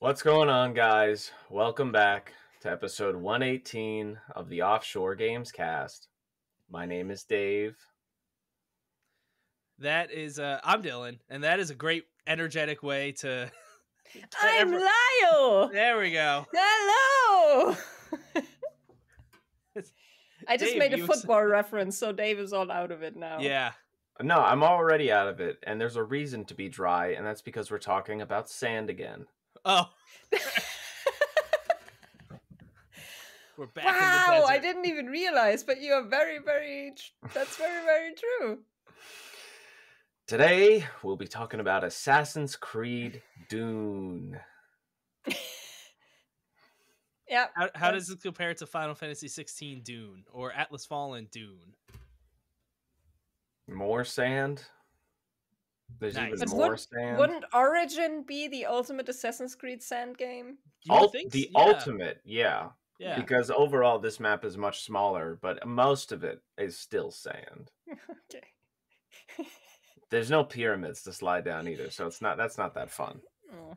What's going on, guys? Welcome back to episode 118 of the Offshore Gamescast. My name is Dave. That is, uh, I'm Dylan, and that is a great, energetic way to. to I'm ever- Lile. There we go. Hello. I just Dave, made a you s- football reference, so Dave is all out of it now. Yeah. No, I'm already out of it, and there's a reason to be dry, and that's because we're talking about sand again. Oh, we're back in the wow, I didn't even realize, but you are very, very. That's very, very true. Today, we'll be talking about Assassin's Creed Dune. Yeah. How, how does it compare to Final Fantasy 16 Dune or Atlas Fallen Dune? More sand? There's Nice. even But more would- sand? Wouldn't Origin be the ultimate Assassin's Creed sand game? You would Ul- think the yeah, ultimate, yeah. Yeah. Because overall, this map is much smaller, but most of it is still sand. okay. There's no pyramids to slide down either, so it's not that's not that fun. Oh.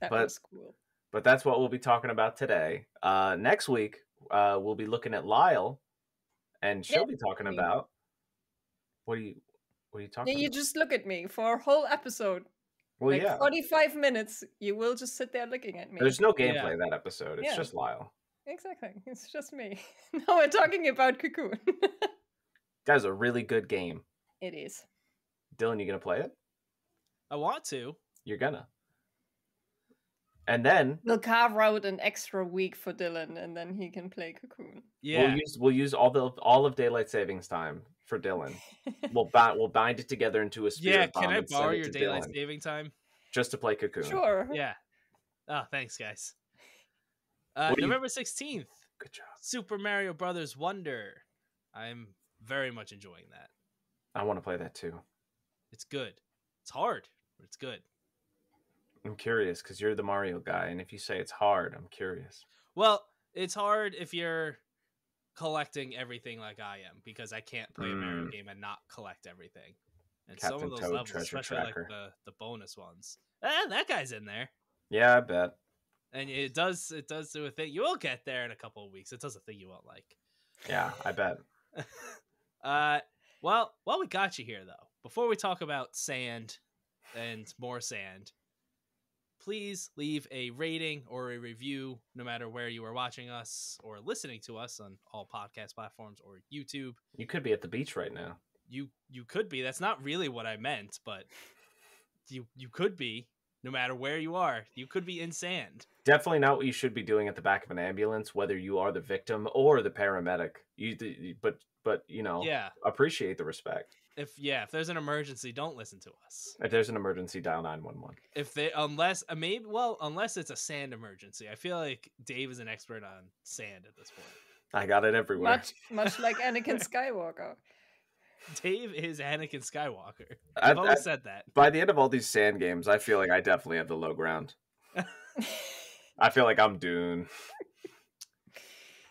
That But- was cool. But that's what we'll be talking about today. Uh, next week, uh, we'll be looking at Lile, and she'll Yeah. be talking about what do you what are you talking Yeah, you about? just look at me for a whole episode. well, like yeah. 45 minutes, you will just sit there looking at me. There's no Yeah. gameplay that episode. It's Yeah. just Lile. Exactly. It's just me. no, we're talking about Cocoon. That's a really good game. it is. Dylan, you gonna play it? I want to. You're gonna. And then We'll carve out an extra week for Dylan and then he can play Cocoon. Yeah. we'll use we'll use all the all of daylight savings time for Dylan. We'll bind we'll bind it together into a spirit yeah. bomb Can I and borrow your daylight Dylan saving time? just to play Cocoon. sure. Yeah. Oh, thanks, guys. Uh, What do you- November 16th, Good job. Super Mario Brothers Wonder. I'm very much enjoying that. I want to play that too. It's good. It's hard, but it's good. I'm curious because you're the Mario guy, and if you say it's hard, I'm curious. Well, it's hard if you're collecting everything like I am because I can't play a Mario Mm. game and not collect everything. And some of those Toad levels, especially Tracker. like the the bonus ones, eh, that guy's in there, Yeah, I bet. and it does it does do a thing. You will get there in a couple of weeks. It does a thing you won't like. Yeah, I bet. uh, well, while we got you here though, before we talk about sand and more sand, please leave a rating or a review, no matter where you are watching us or listening to us on all podcast platforms or YouTube. You could be at the beach right now. You you could be. That's not really what I meant, but you you could be. No matter where you are, you could be in sand. Definitely not what you should be doing at the back of an ambulance, whether you are the victim or the paramedic. You, but but you know, Yeah. appreciate the respect. If yeah, if there's an emergency, don't listen to us. If there's an emergency, dial nine one one. if they unless uh, maybe well unless it's a sand emergency i feel like dave is an expert on sand at this point I got it everywhere. Much much like Anakin Skywalker. dave is anakin skywalker I- i've always I- said that By the end of all these sand games, I feel like I definitely have the low ground. I feel like I'm Dune.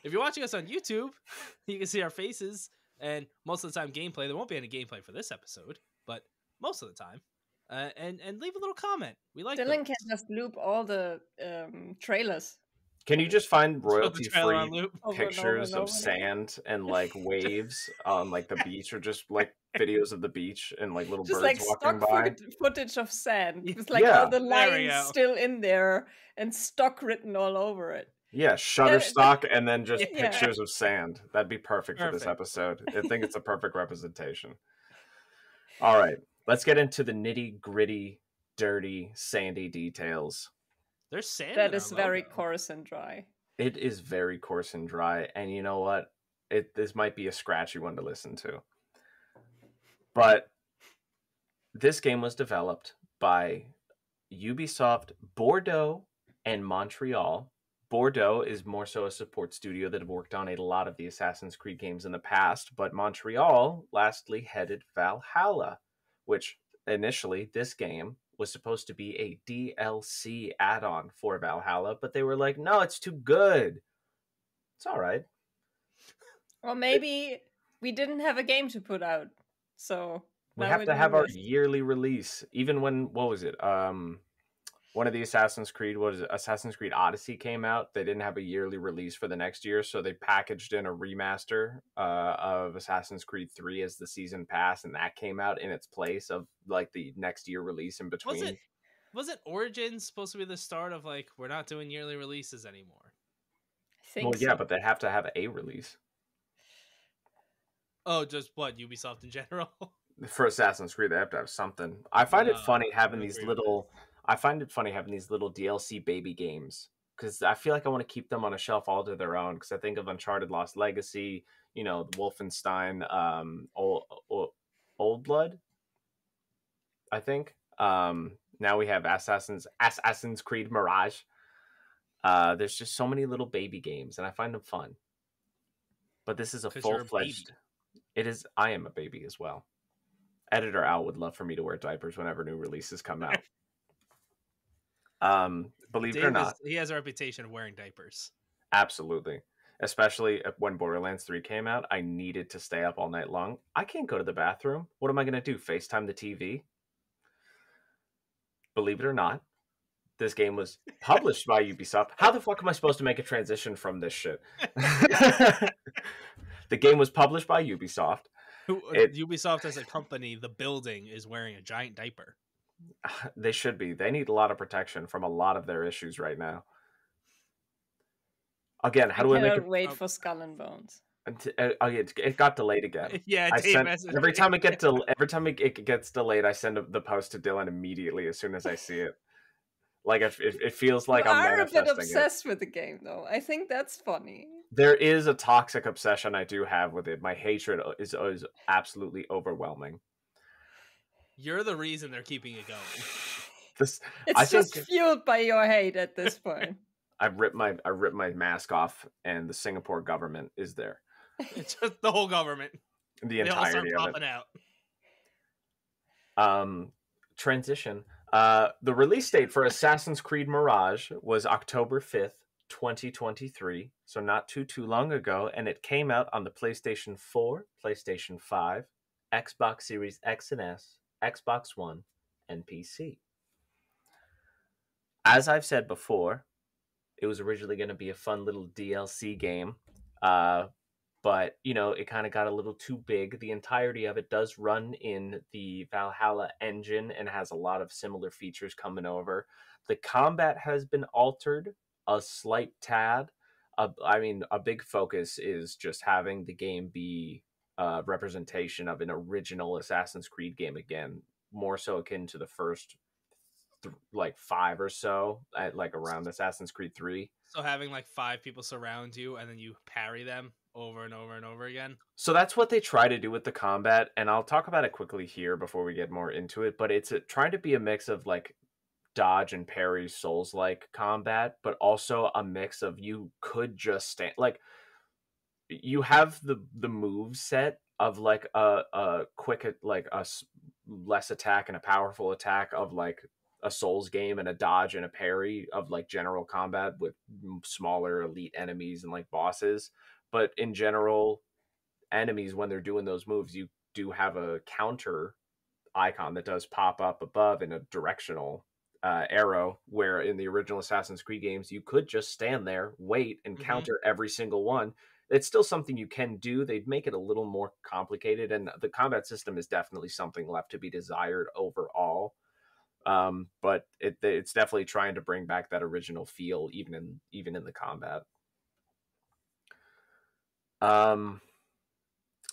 if you're watching us on youtube you can see our faces and most of the time gameplay there won't be any gameplay for this episode but most of the time uh, and and leave a little comment we like Dylan those. can just loop all the um, trailers. Can you just find Throw royalty free loop. over and over pictures and over of sand and like waves on like the beach or just like videos of the beach and like little Just birds like walking stock by? footage, footage of sand Y- with like Yeah. all the lines still in there and stock written all over it. Yeah, Shutterstock and then just Yeah. pictures of sand. That'd be perfect, for this episode. I think it's a perfect representation. All right, let's get into the nitty gritty, dirty, sandy details. there's sand that in is our very logo. coarse and dry. It is very coarse and dry, and you know what? It this might be a scratchy one to listen to, but this game was developed by Ubisoft Bordeaux and Montreal. Bordeaux is more so a support studio that have worked on a lot of the Assassin's Creed games in the past, but Montreal lastly headed Valhalla, which initially this game was supposed to be a DLC add on for Valhalla, but they were like, no, it's too good. It's all right. Well, maybe we didn't have a game to put out. So We have to have our yearly release, even when, what was it? Um, one of the Assassin's Creed was Assassin's Creed Odyssey came out. They didn't have a yearly release for the next year, so they packaged in a remaster uh, of Assassin's Creed 3 as the season pass, and that came out in its place of like the next year release in between. Was it wasn't Origins supposed to be the start of like we're not doing yearly releases anymore? I think well, yeah, but they have to have a release Oh, just what Ubisoft in general? for Assassin's Creed. They have to have something. I find it funny having these little. with that. I find it funny having these little DLC baby games because I feel like I want to keep them on a shelf all to their own. Because I think of Uncharted Lost Legacy, you know, Wolfenstein, um, Old, Old Blood. I think. Um, now we have Assassin's Assassin's Creed Mirage. Uh, there's just so many little baby games, and I find them fun. But this is a 'Cause you're a full fledged. It is. I am a baby as well. Editor Al would love for me to wear diapers whenever new releases come out. um, believe it or not, is, he has a reputation of wearing diapers. absolutely. Especially when Borderlands 3 came out, I needed to stay up all night long. I can't go to the bathroom. What am I going to do? FaceTime the TV? Believe it or not, this game was published by Ubisoft. How the fuck am I supposed to make a transition from this shit? the game was published by Ubisoft. It- Ubisoft as a company, the building is wearing a giant diaper. They should be. They need a lot of protection from a lot of their issues right now. Again, how I do I make it? wait um, for Skull and Bones. Uh, oh, yeah, it- it got delayed again. yeah, I Dave send, messaged every time it gets del- every time it, it gets delayed, I send the post to Dylan immediately as soon as I see it. Like it, it, it feels like you I'm are a bit manifesting it. obsessed with the game, though. I think that's funny. There is a toxic obsession I do have with it. My hatred is is absolutely overwhelming. You're the reason they're keeping it going. This It's I just think- fueled by your hate at this point. I ripped my I ripped my mask off, and the Singapore government is there. It's just the whole government. The They all entirety of it. popping out. um transition uh the release date for assassin's creed mirage was october 5th 2023 so not too too long ago and it came out on the playstation 4 playstation 5 xbox series x and s xbox one and pc as i've said before it was originally going to be a fun little dlc game uh but you know it kind of got a little too big. The entirety of it does run in the valhalla engine and has a lot of similar features coming over. The combat has been altered a slight tad. Uh, i mean a big focus is just having the game be a representation of an original assassin's creed game again more so akin to the first th- like five or so at like around assassin's creed 3 So having like five people surround you and then you parry them over and over and over again. So that's what they try to do with the combat, and I'll talk about it quickly here before we get more into it. But it's a, trying to be a mix of like dodge and parry, souls like combat, but also a mix of you could just stand like you have the the move set of like a a quick like a less attack and a powerful attack of like a souls game and a dodge and a parry of like general combat with smaller elite enemies and like bosses but in general enemies when they're doing those moves you do have a counter icon that does pop up above in a directional uh, arrow where in the original assassin's creed games you could just stand there wait and Mhm. counter every single one it's still something you can do they'd make it a little more complicated and the combat system is definitely something left to be desired overall um, but it, it's definitely trying to bring back that original feel even in even in the combat. Um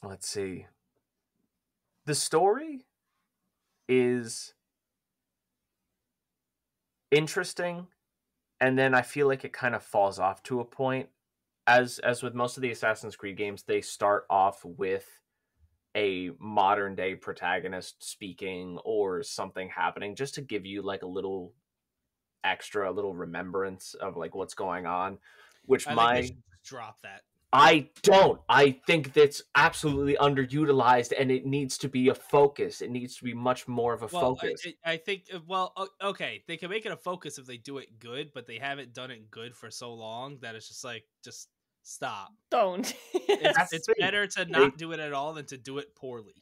let's see. The story is interesting and then i feel like it kind of falls off to a point as as with most of the assassin's creed games they start off with a modern day protagonist speaking or something happening just to give you like a little extra a little remembrance of like what's going on which I my drop that. I don't. I think that's absolutely underutilized and it needs to be a focus. It needs to be much more of a Well, focus. I I think uh, well, okay, they can make it a focus if they do it good, but they haven't done it good for so long that it's just like just stop. Don't. It's, it's better to not do it at all than to do it poorly.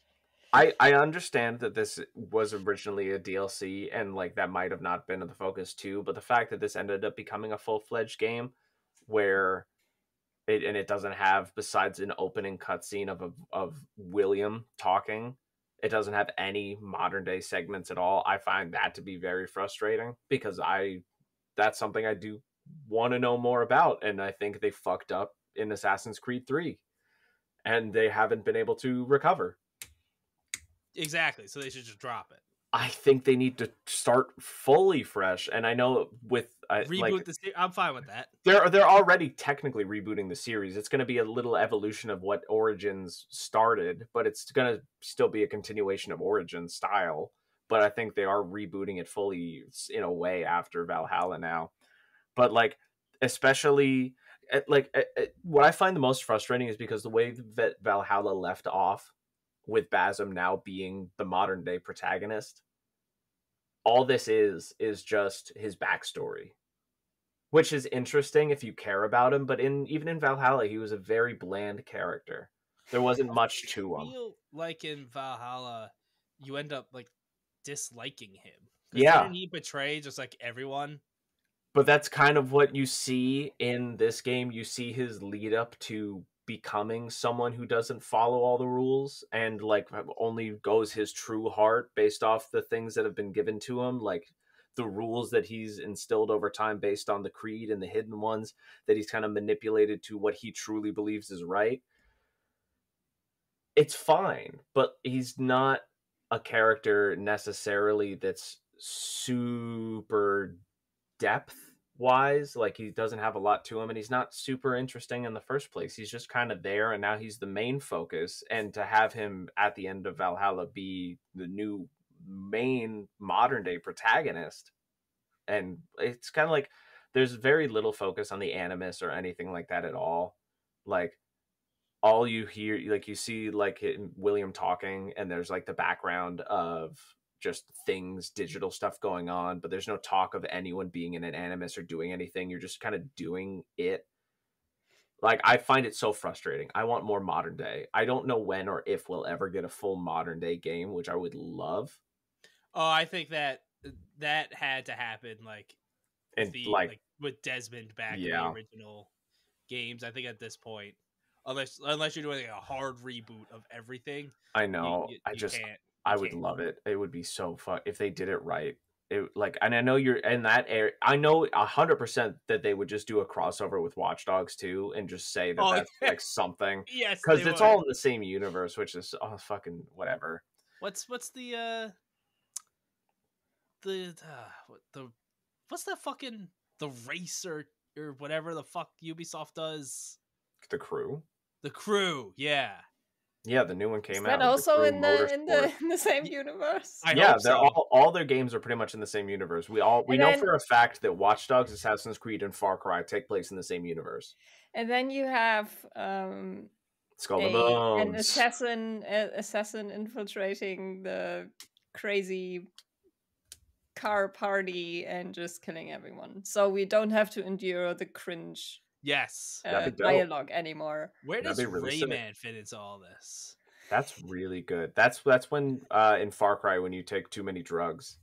I I understand that this was originally a DLC and like that might have not been the focus too, but the fact that this ended up becoming a full fledged game where it and it doesn't have besides an opening cutscene of a, of William talking, it doesn't have any modern day segments at all. I find that to be very frustrating because I that's something I do want to know more about, and I think they fucked up in Assassin's Creed Three, and they haven't been able to recover. Exactly. So they should just drop it. I think they need to start fully fresh. And I know with uh, Reboot like, the series. I'm fine with that. they're they're already technically rebooting the series. It's going to be a little evolution of what Origins started, but it's going to still be a continuation of Origins style. But I think they are rebooting it fully in a way after Valhalla now. But like, especially like eh, eh, what I find the most frustrating is because the way that Valhalla left off with Basim now being the modern day protagonist. All this is is just his backstory, which is interesting if you care about him. But in even in Valhalla, he was a very bland character. There wasn't much to him. feel like in Valhalla, you end up like disliking him. Yeah. Didn't he betray just like everyone? But that's kind of what you see in this game. You see his lead up to becoming someone who doesn't follow all the rules and like only goes his true heart based off the things that have been given to him, like the rules that he's instilled over time based on the creed and the hidden ones that he's kind of manipulated to what he truly believes is right. It's fine, but he's not a character necessarily that's super depth wise like he doesn't have a lot to him and he's not super interesting in the first place. He's just kind of there and now he's the main focus and to have him at the end of valhalla be the new main modern day protagonist and it's kind of like there's very little focus on the animus or anything like that at all. Like all you hear like you see like william talking and there's like the background of just things digital stuff going on but there's no talk of anyone being in an animus or doing anything. You're just kind of doing it. Like i find it so frustrating. I want more modern day. I don't know when or if we'll ever get a full modern day game which i would love. Oh, I think that uh, that had to happen like and the like, like, with Desmond back in the original games. I think at this point, unless unless you're doing like a hard reboot of everything, i you- know. you, i you just can't. I would love it. It would be so fun if they did it right. It like, and I know you're in that area. I know a hundred percent that they would just do a crossover with Watch Dogs too, and just say that Oh, that's yeah. like something Yes, because it's would. all in the same universe, which is oh fucking whatever. What's what's the uh the uh, what the what's that fucking the race or or whatever the fuck Ubisoft does? The crew, The crew, yeah. Yeah, the new one Is came that out. also in the in the in the same universe? I yeah, they're so. all all their games are pretty much in the same universe. We all we And know then- for a fact that Watch Dogs, Assassin's Creed, and Far Cry take place in the same universe. And then you have um Skull and a, an assassin a, assassin infiltrating the crazy car party and just killing everyone. So we don't have to endure the cringe Yes. uh, That'd be dope. dialogue anymore. Where That'd does really sick. Rayman fit into all this? That's really good. That's that's when uh in Far Cry when you take too many drugs.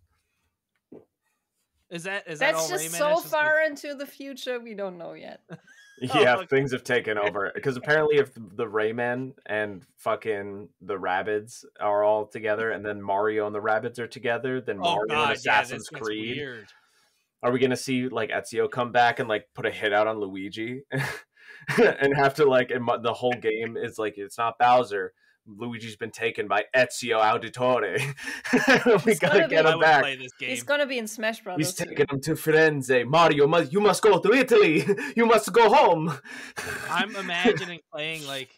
Is that is that That's all just Rayman? so just far like- into the future we don't know yet. Yeah, okay. things have taken over because apparently if the Rayman and fucking the Rabbids are all together, and then Mario and the Rabbids are together, then oh Mario god, and yeah, Assassin's this gets Creed. weird. Are we gonna see like Ezio come back and like put a hit out on Luigi, and have to like and the whole game is like it's not Bowser. Luigi's been taken by Ezio Auditore. we It's gotta get be- him back. play this game. He's gonna be in Smash Brothers. He's too. taking him to Firenze. Mario, mu- you must go to Italy. You must go home. I'm imagining playing like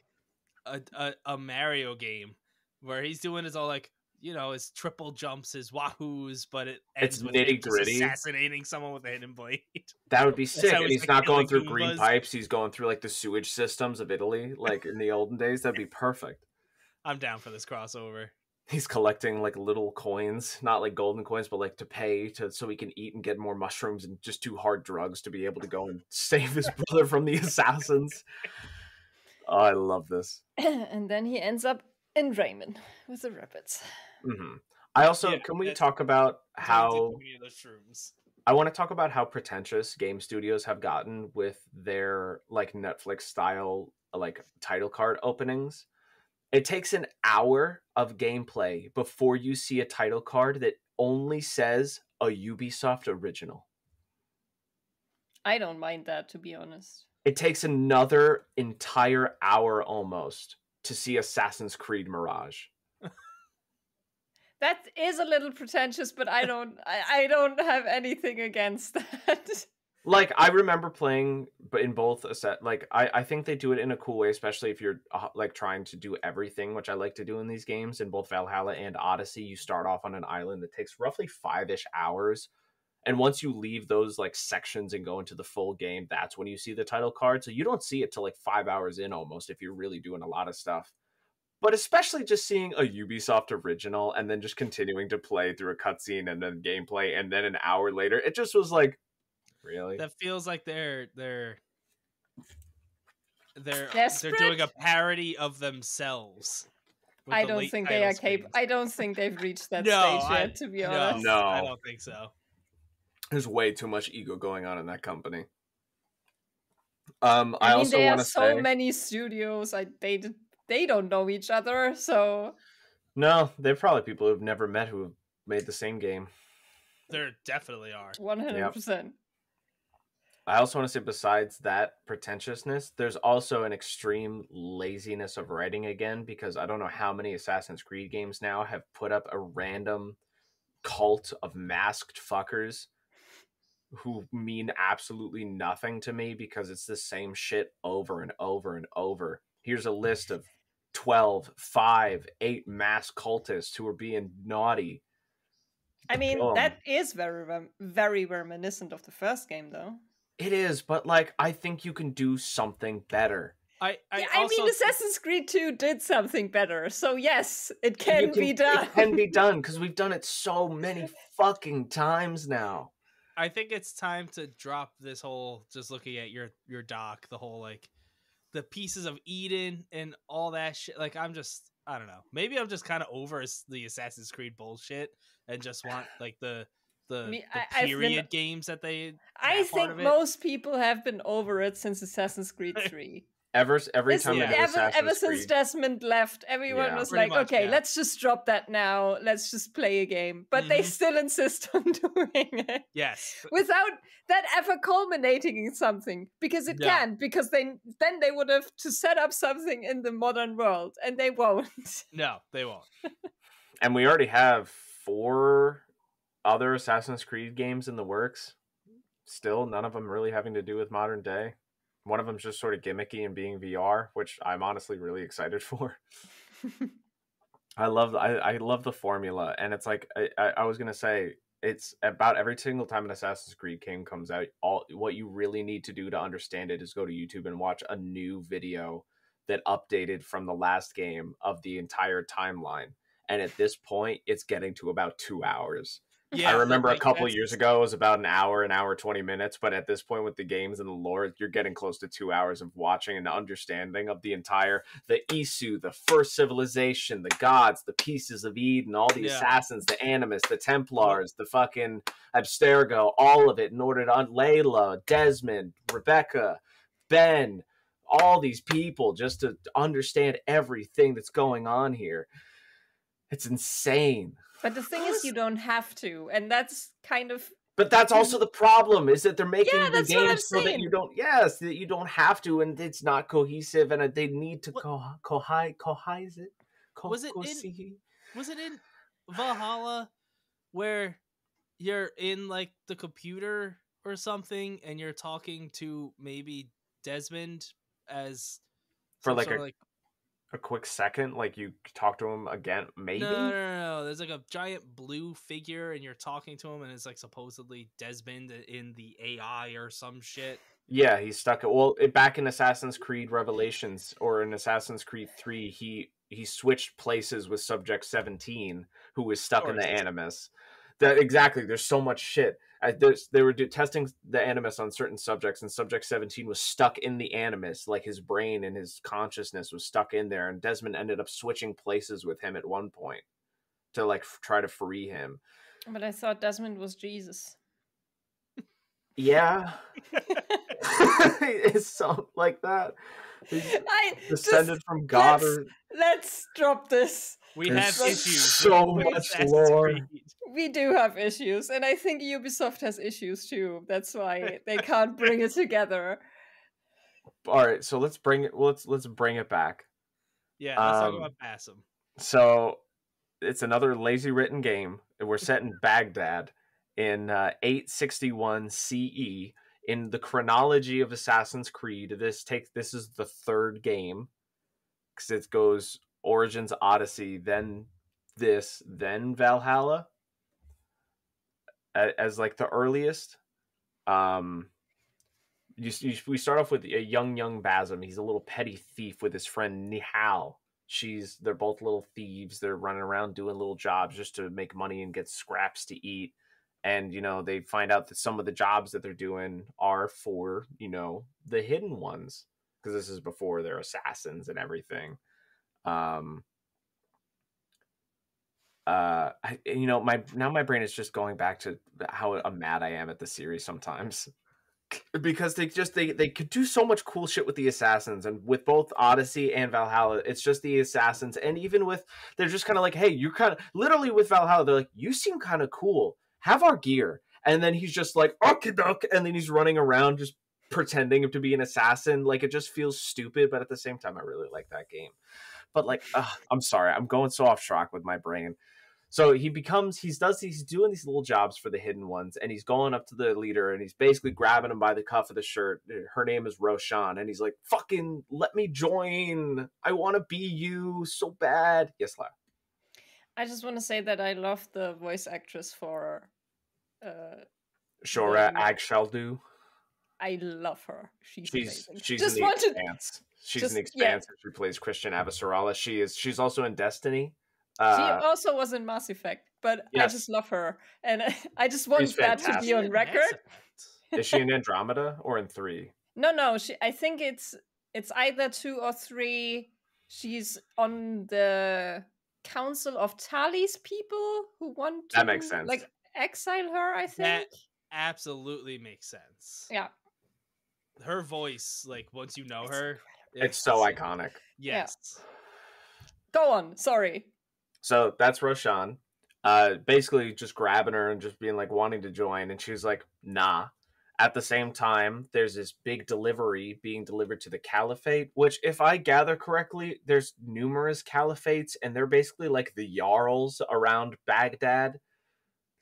a, a a Mario game where he's doing his all like you know his triple jumps, his wahoos, but it ends It's with him just nitty-gritty. assassinating someone with a hidden blade. That would be sick. how And he's, he's like, not going killing through green pipes. He's going through like the sewage systems of Italy, like in the olden days. That'd be perfect. I'm down for this crossover. He's collecting like little coins, not like golden coins, but like to pay to so he can eat and get more mushrooms and just do hard drugs to be able to go and save his brother from the assassins. Oh, I love this. and then he ends up in Rayman with the Rabbids. Hmm I also Yeah, can we talk about how many of those shrooms. I want to talk about how pretentious game studios have gotten with their like Netflix style like title card openings. It takes an hour of gameplay before you see a title card that only says a Ubisoft original. I don't mind that, to be honest. It takes another entire hour almost to see Assassin's Creed Mirage. That is a little pretentious, but I don't. I, I don't have anything against that. like i remember playing but in both a set like I, I think they do it in a cool way especially if you're uh, like trying to do everything which i like to do in these games in both valhalla and odyssey you start off on an island that takes roughly five-ish hours and once you leave those like sections and go into the full game that's when you see the title card so you don't see it till like five hours in almost if you're really doing a lot of stuff but especially just seeing a ubisoft original and then just continuing to play through a cutscene and then gameplay and then an hour later it just was like really That feels like they're they're they're they're doing a parody of themselves. I the don't late think they are capable. I don't think they've reached that No, stage I- yet. To be no, honest, No. I don't think so. There's way too much ego going on in that company. Um, I, I, mean, also there are so say many studios. I they d- they don't know each other, so no. They're probably people who've never met who have made the same game. There definitely are. one hundred percent. I also want to say, besides that pretentiousness, there's also an extreme laziness of writing again because I don't know how many Assassin's Creed games now have put up a random cult of masked fuckers who mean absolutely nothing to me because it's the same shit over and over and over. Here's a list of 12, 5, 8 mass cultists who are being naughty. I mean, Um, that is very rem- very reminiscent of the first game, though. It is, but like I think you can do something better. I I, yeah, I also mean, Assassin's Creed 2 did something better, so yes, it can, You be done. It can be done because we've done it so many fucking times now. I think it's time to drop this whole just looking at your your doc, the whole like the pieces of Eden and all that shit. Like I'm just I don't know. Maybe I'm just kind of over the Assassin's Creed bullshit and just want like the the, the I- I've been- period games that they. I that part think most people have been over it since Assassin's Creed 3. Ever every Isn't time it I ever, ever since Creed, Desmond left, everyone Yeah. was Pretty like, much, okay, yeah. let's just drop that now. Let's just play a game. But they Mhm. still insist on doing it Yes, without that ever culminating in something because it No. can't because they then they would have to set up something in the modern world and they won't no, they won't. and we already have four other Assassin's Creed games in the works. Still, none of them really having to do with modern day. One of them's just sort of gimmicky and being VR, which I'm honestly really excited for. I love I, I love the formula, and it's like I, I, I was gonna say it's about every single time an Assassin's Creed game comes out. All what you really need to do to understand it is go to YouTube and watch a new video that updated from the last game of the entire timeline. And at this point, it's getting to about two hours. Yeah, I remember a couple years ago it was about an hour, an hour twenty minutes, but at this point with the games and the lore, you're getting close to two hours of watching and understanding of the entire the Isu, the first civilization, the gods, the pieces of Eden, all the Yeah. assassins, the Animus, the Templars, the fucking Abstergo, all of it in order to un- Layla, Desmond, Rebecca, Ben, all these people just to understand everything that's going on here. It's insane. But the thing is you don't have to and that's kind of But that's also the problem is that they're making Yeah, the that's what I'm games so that you don't yes, that you don't have to and it's not cohesive and uh, they need to What- co cohi cohesize it. Co- Was it in- cohesi- Was it in Valhalla where you're in like the computer or something and you're talking to maybe Desmond as For like a- like a quick second like you talk to him again maybe? no, no, no, no. There's like a giant blue figure and you're talking to him and it's like supposedly Desmond in the AI or some shit. Yeah, he's stuck. It well, it, back in Assassin's Creed Revelations or in Assassin's Creed Three, he he switched places with Subject Seventeen, who was stuck in the. Animus. That exactly. There's so much shit. I, they were do, testing the animus on certain subjects, and subject 17 was stuck in the animus, like his brain and his consciousness was stuck in there. And Desmond ended up switching places with him at one point to like f- try to free him. But I thought Desmond was Jesus. Yeah, it's something like that. He's I descended just, from God, let's- or let's drop this. We There's have issues. so much lore. We do have issues, and I think Ubisoft has issues too. That's why they can't bring it together. all right. So let's bring it. Let's let's bring it back. Yeah, let's Um, talk about Bassam. So it's another lazy written game. We're set in Baghdad in uh, 861 CE. In the chronology of Assassin's Creed, this takes this is the third game because it goes Origins, Odyssey, then this, then Valhalla a- as like the earliest. Um, you, you, we start off with a young young Basim. He's a little petty thief with his friend Nihal. She's they're both little thieves. They're running around doing little jobs just to make money and get scraps to eat. And you know they find out that some of the jobs that they're doing are for you know the hidden ones because this is before they're assassins and everything. Um, uh I, you know my now my brain is just going back to how mad i am at the series sometimes. Because they just they they could do so much cool shit with the assassins and with both odyssey and valhalla it's just the assassins. And even with they're just kind of like hey you kind of literally with valhalla they're like you seem kind of cool. Have our gear. And then he's just like okay duck and then he's running around just pretending to be an assassin. Like it just feels stupid but at the same time i really like that game but like ugh, i'm sorry i'm going so off track with my brain so he becomes he's does he's doing these little jobs for the hidden ones, and he's going up to the leader and he's basically grabbing him by the cuff of the shirt. Her name is Roshan, and he's like, "Fucking let me join! I want to be you so bad." Yes, La. I just want to say that I love the voice actress for. Uh, Shohreh. Aghdashloo. I love her. She's She's amazing. she's just in the wanted. expanse. She's in the just- yeah. expanse. She plays Chrisjen Avasarala. She is she's also in Destiny. She Uh, also was in Mass Effect, but I just love her, and I just want She's that to be on record. Is she in Andromeda or in three? No, no, she. I think it's it's either two or three. She's on the council of Tali's people who want to That makes sense. like exile her. I think. That absolutely makes sense. Yeah. Her voice, like once you know It's her, It's so it's- iconic. Yes. Go on. Sorry. So that's Roshan. Uh, basically just grabbing her and just being like wanting to join, and she's like, nah. At the same time, there's this big delivery being delivered to the caliphate, which, if I gather correctly, there's numerous caliphates, and they're basically like the jarls around Baghdad.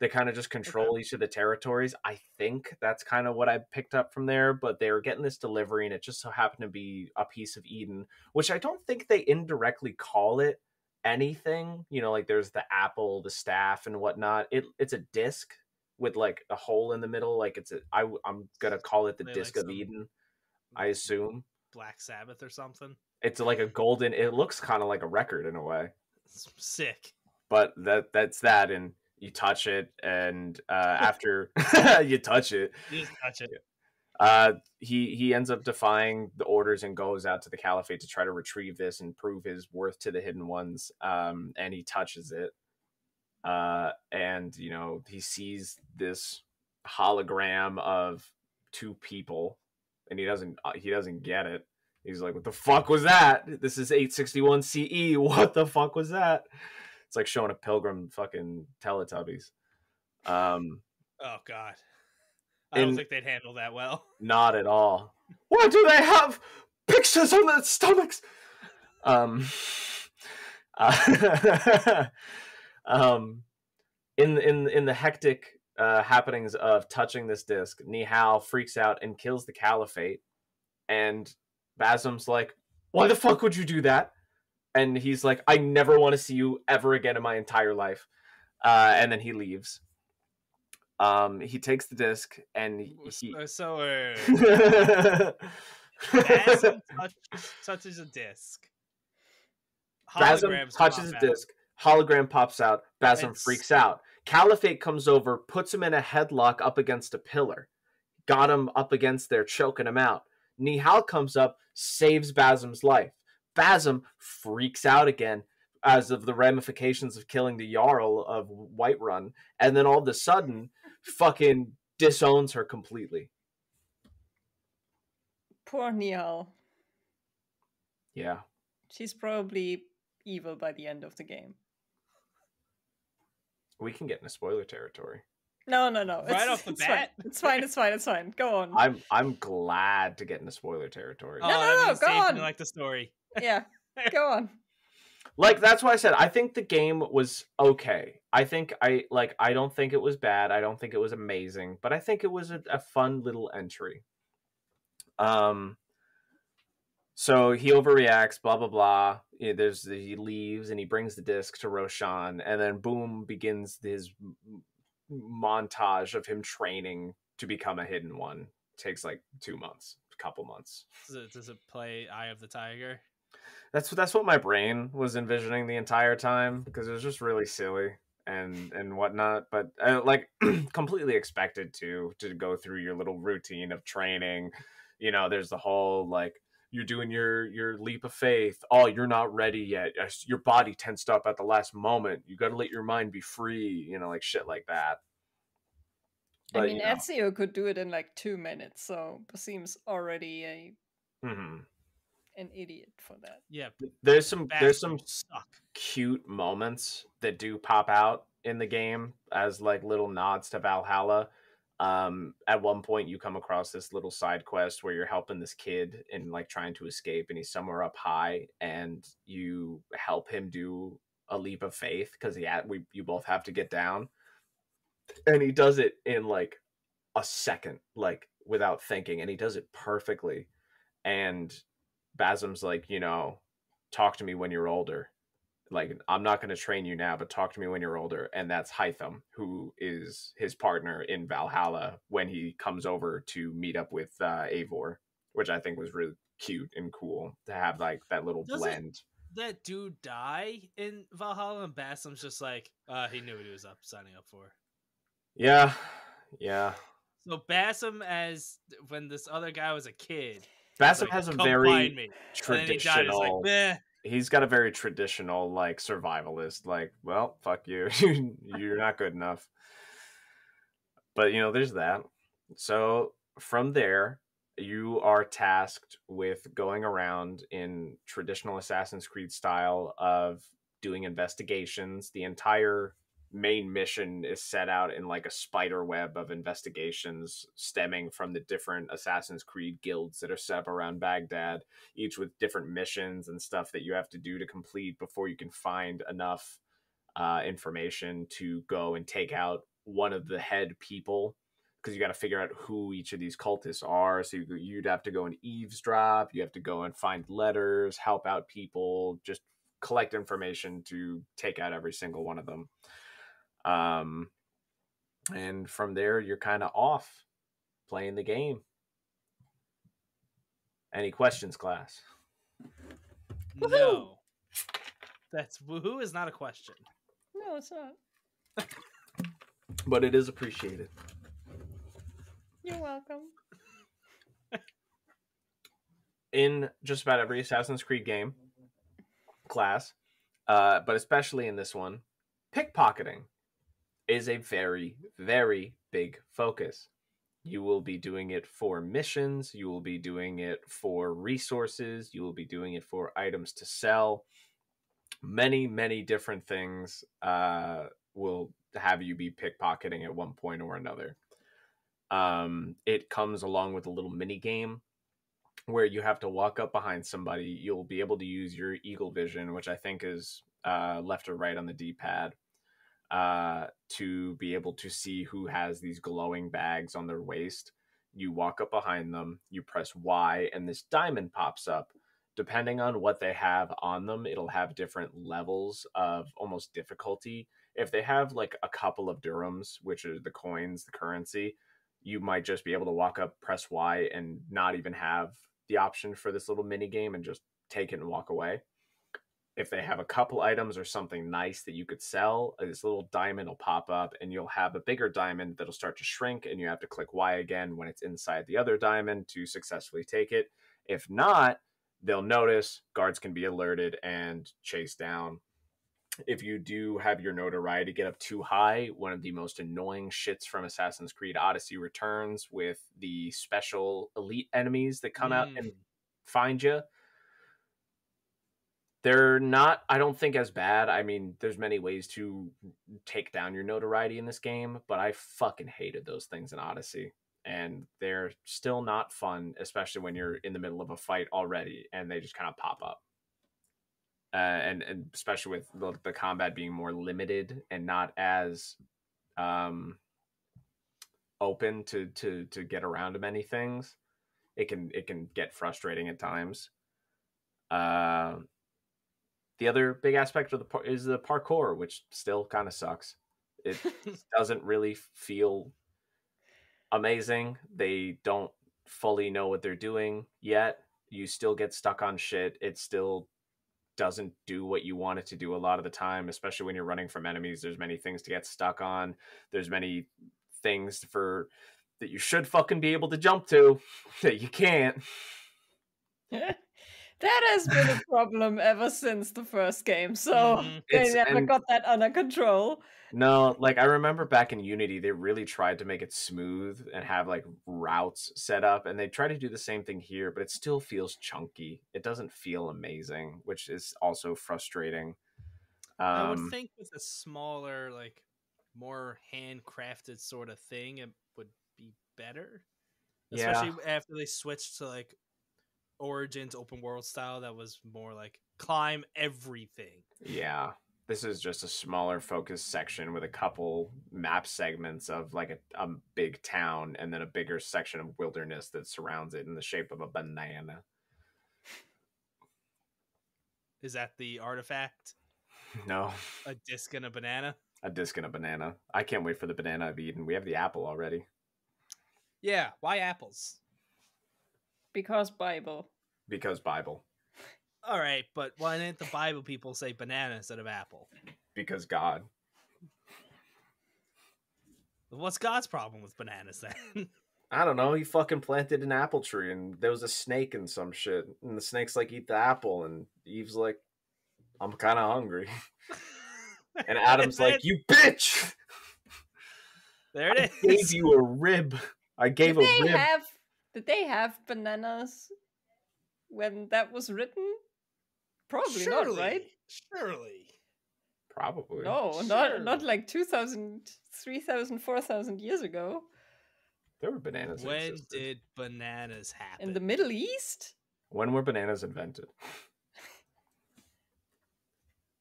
They kind of just control each of the territories. I think that's kind of what I picked up from there, but they were getting this delivery, and it just so happened to be a piece of Eden, which I don't think they indirectly call it anything you know like there's the apple the staff and whatnot it it's a disc with like a hole in the middle like it's a I, i'm gonna call it the They disc like of eden i assume Black Sabbath or something. it's like a golden it looks kind of like a record in a way It's sick. but that that's that and you touch it and uh after you touch it. You just touch it. uh he he ends up defying the orders and goes out to the caliphate to try to retrieve this and prove his worth to the hidden ones um and he touches it. Uh and you know he sees this hologram of two people and he doesn't uh, he doesn't get it. He's like what the fuck was that? This is 861 ce what the fuck was that it's like showing a pilgrim fucking teletubbies um Oh God. I don't think they'd handle that well. Not at all. Why do they have pictures on their stomachs? Um, uh, um, in in in the hectic uh, happenings of touching this disc, Nihal freaks out and kills the Caliphate, and Basim's like, "Why the fuck would you do that?" And he's like, "I never want to see you ever again in my entire life." Uh, and then he leaves. Um, he takes the disc and he, So, so Basim touch, touches a disc. Basim touches a disc. Hologram pops out. Basim It's- freaks out. Caliphate comes over, puts him in a headlock up against a pillar, got him up against there, choking him out. Nihal comes up, saves Basim's life. Basim freaks out again as of the ramifications of killing the Jarl of Whiterun, and then all of a sudden, fucking disowns her completely. Poor Nihal. Yeah. She's probably evil by the end of the game. We can get into spoiler territory. No, no, no. Right it's, off the it's bat? Fine. It's fine. It's fine. It's fine. Go on. I'm I'm glad to get into spoiler territory. Oh, no, that no, means go on. didn't like the story. Yeah. Go on. like that's why I said I think the game was okay. I think I like I don't think it was bad. I don't think it was amazing, but I think it was a, a fun little entry. Um so he overreacts, blah blah blah. There's he leaves and he brings the disc to Roshan, and then boom begins his m- m- montage of him training to become a hidden one. takes like two months, a couple months. Does it, does it play Eye of the Tiger? That's that's what my brain was envisioning the entire time because it was just really silly and and whatnot. But uh, like completely expected to to go through your little routine of training. You know, there's the whole like you're doing your your leap of faith. Oh, you're not ready yet. Your body tensed up at the last moment. You got to let your mind be free. You know, like shit like that. I mean, you know. Ezio could do it in like two minutes, so seems already a Mhm. An idiot for that. Yeah. There's some there's some suck. cute moments that do pop out in the game as like little nods to Valhalla. Um, at one point, you come across this little side quest where you're helping this kid and like trying to escape, and he's somewhere up high, and you help him do a leap of faith because he had, we you both have to get down, and he does it in like a second, like without thinking, and he does it perfectly. And Basim's like, you know, talk to me when you're older like I'm not going to train you now, but talk to me when you're older. And that's Hytham, who is his partner in Valhalla when he comes over to meet up with uh, Eivor, which I think was really cute and cool to have like that little Does blend. That dude die in Valhalla, and Basim's just like, uh, he knew what he was up signing up for. Yeah, yeah. So Basim, as when this other guy was a kid, Basim like, has a very then he died. Like, traditional. he's got a very traditional like survivalist. Like, well, fuck you, you're not good enough. But you know, there's that. So from there, you are tasked with going around in traditional Assassin's Creed style of doing investigations. The entire main mission is set out in like a spider web of investigations stemming from the different Assassin's Creed guilds that are set up around Baghdad, each with different missions and stuff that you have to do to complete before you can find enough uh, information to go and take out one of the head people because you got to figure out who each of these cultists are. So you, you'd have to go and eavesdrop. You have to go and find letters, help out people, just collect information to take out every single one of them. Um, and from there, you're kind of off playing the game. Any questions, class? No. That's woohoo is not a question. No, it's not. But it is appreciated. You're welcome. in just about every Assassin's Creed game class, uh, but especially in this one, pickpocketing is a very, very big focus. You will be doing it for missions, you will be doing it for resources, you will be doing it for items to sell. Many, many different things uh, will have you be pickpocketing at one point or another. Um, it comes along with a little mini game where you have to walk up behind somebody. You'll be able to use your eagle vision, which I think is uh, left or right on the D pad, uh, to be able to see who has these glowing bags on their waist. You walk up behind them, you press Y, and this diamond pops up. Depending on what they have on them, it'll have different levels of almost difficulty. If they have like a couple of dirhams, which are the coins, the currency, you might just be able to walk up, press Y, and not even have the option for this little mini game and just take it and walk away. If they have a couple items or something nice that you could sell, this little diamond will pop up and you'll have a bigger diamond that'll start to shrink and you have to click Y again when it's inside the other diamond to successfully take it. If not, they'll notice, guards can be alerted and chased down. If you do have your notoriety get up too high, one of the most annoying shits from Assassin's Creed Odyssey returns with the special elite enemies that come out and Mm. find you they're not i don't think as bad. I mean there's many ways to take down your notoriety in this game but i fucking hated those things in odyssey and they're still not fun especially when you're in the middle of a fight already and they just kind of pop up. Uh, and, and especially with the, the combat being more limited and not as um open to to to get around to many things it can it can get frustrating at times. Uh, the other big aspect of the par- is the parkour, which still kind of sucks. It doesn't really feel amazing. They don't fully know what they're doing yet. You still get stuck on shit. It still doesn't do what you want it to do a lot of the time, especially when you're running from enemies. There's many things to get stuck on. There's many things for that you should fucking be able to jump to that you can't. that has been a problem ever since the first game. So Mhm. they It's- never and- got that under control. No, like I remember back in Unity, they really tried to make it smooth and have like routes set up, and they try to do the same thing here, but it still feels chunky. It doesn't feel amazing, which is also frustrating. I Um, would think with a smaller, like more handcrafted sort of thing, it would be better. Yeah. Especially after they switched to like Origins open world style that was more like climb everything. yeah, this is just a smaller focused section with a couple map segments of like a, a big town and then a bigger section of wilderness that surrounds it in the shape of a banana. Is that the artifact? No, A disc and a banana? a disc and a banana. I can't wait for the banana of Eden. We have the apple already Yeah, why apples? Because Bible. Because Bible. All right, but why didn't the Bible people say banana instead of apple? because God. What's God's problem with bananas then? I don't know. He fucking planted an apple tree, and there was a snake and some shit, and the snake's like, "Eat the apple," and Eve's like, "I'm kind of hungry," and Adam's like, "You bitch! there I it gave you a rib. I gave did a they rib." have did they have bananas when that was written? Probably not, right? Surely. Probably. No, not Sure. not like 2000, 3000, 4000 years ago. There were bananas. When existed. did bananas happen? In the Middle East? When were bananas invented?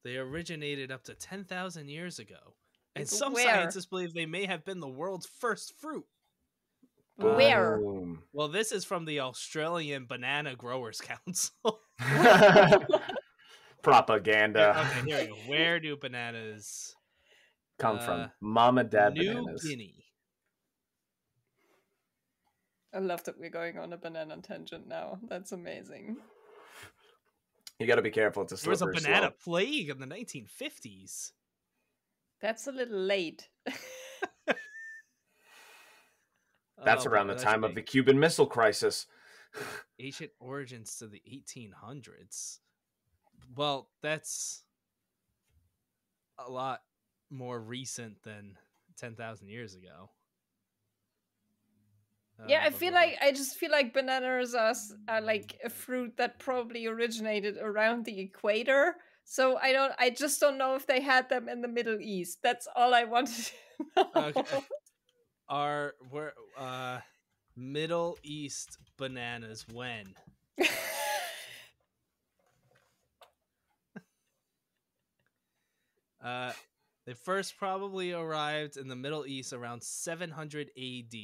They originated up to 10,000 years ago. And some where? scientists believe they may have been the world's first fruit. Where? Boom. Well, this is from the Australian Banana Growers Council. Propaganda. okay, here we go. Where do bananas? Come Uh, from mom and dad New bananas. Guinea. I love that we're going on a banana tangent now. That's amazing. You got to be careful. It's a There was a banana slope. plague in the 1950s. That's a little late. That's Oh, around boy, the time of the Cuban Missile Crisis. ancient origins to the 1800s. Well, that's a lot more recent than 10,000 years ago. yeah, Uh, I feel like I just feel like bananas are, are like a fruit that probably originated around the equator. So I don't I just don't know if they had them in the Middle East. That's all I wanted to know. Okay. Are where uh Middle East bananas when? Uh they first probably arrived in the Middle East around 700 AD.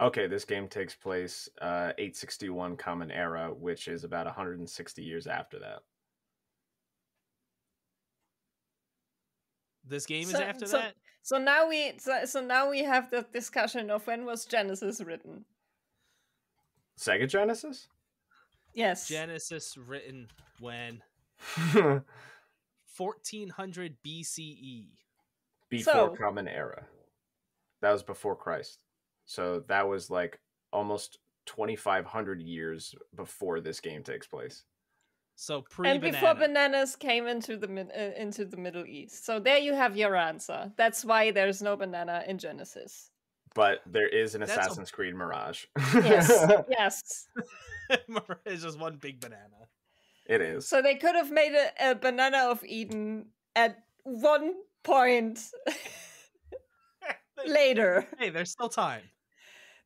Okay, this game takes place uh, 861 Common Era, which is about 160 years after that. This game is after so- that? so now we so, so now we have the discussion of when was Genesis written. Sega Genesis? Yes. Genesis written when? 1400 BCE. before So- Common Era. That was before Christ. So that was like almost 2,500 years before this game takes place. So pre and before bananas came into the uh, into the Middle East. So there you have your answer. That's why there's no banana in Genesis. But there is an That's a- Assassin's Creed Mirage. Yes, yes. it's just one big banana. it is. So they could have made a, a banana of Eden at one point later. hey, there's still time.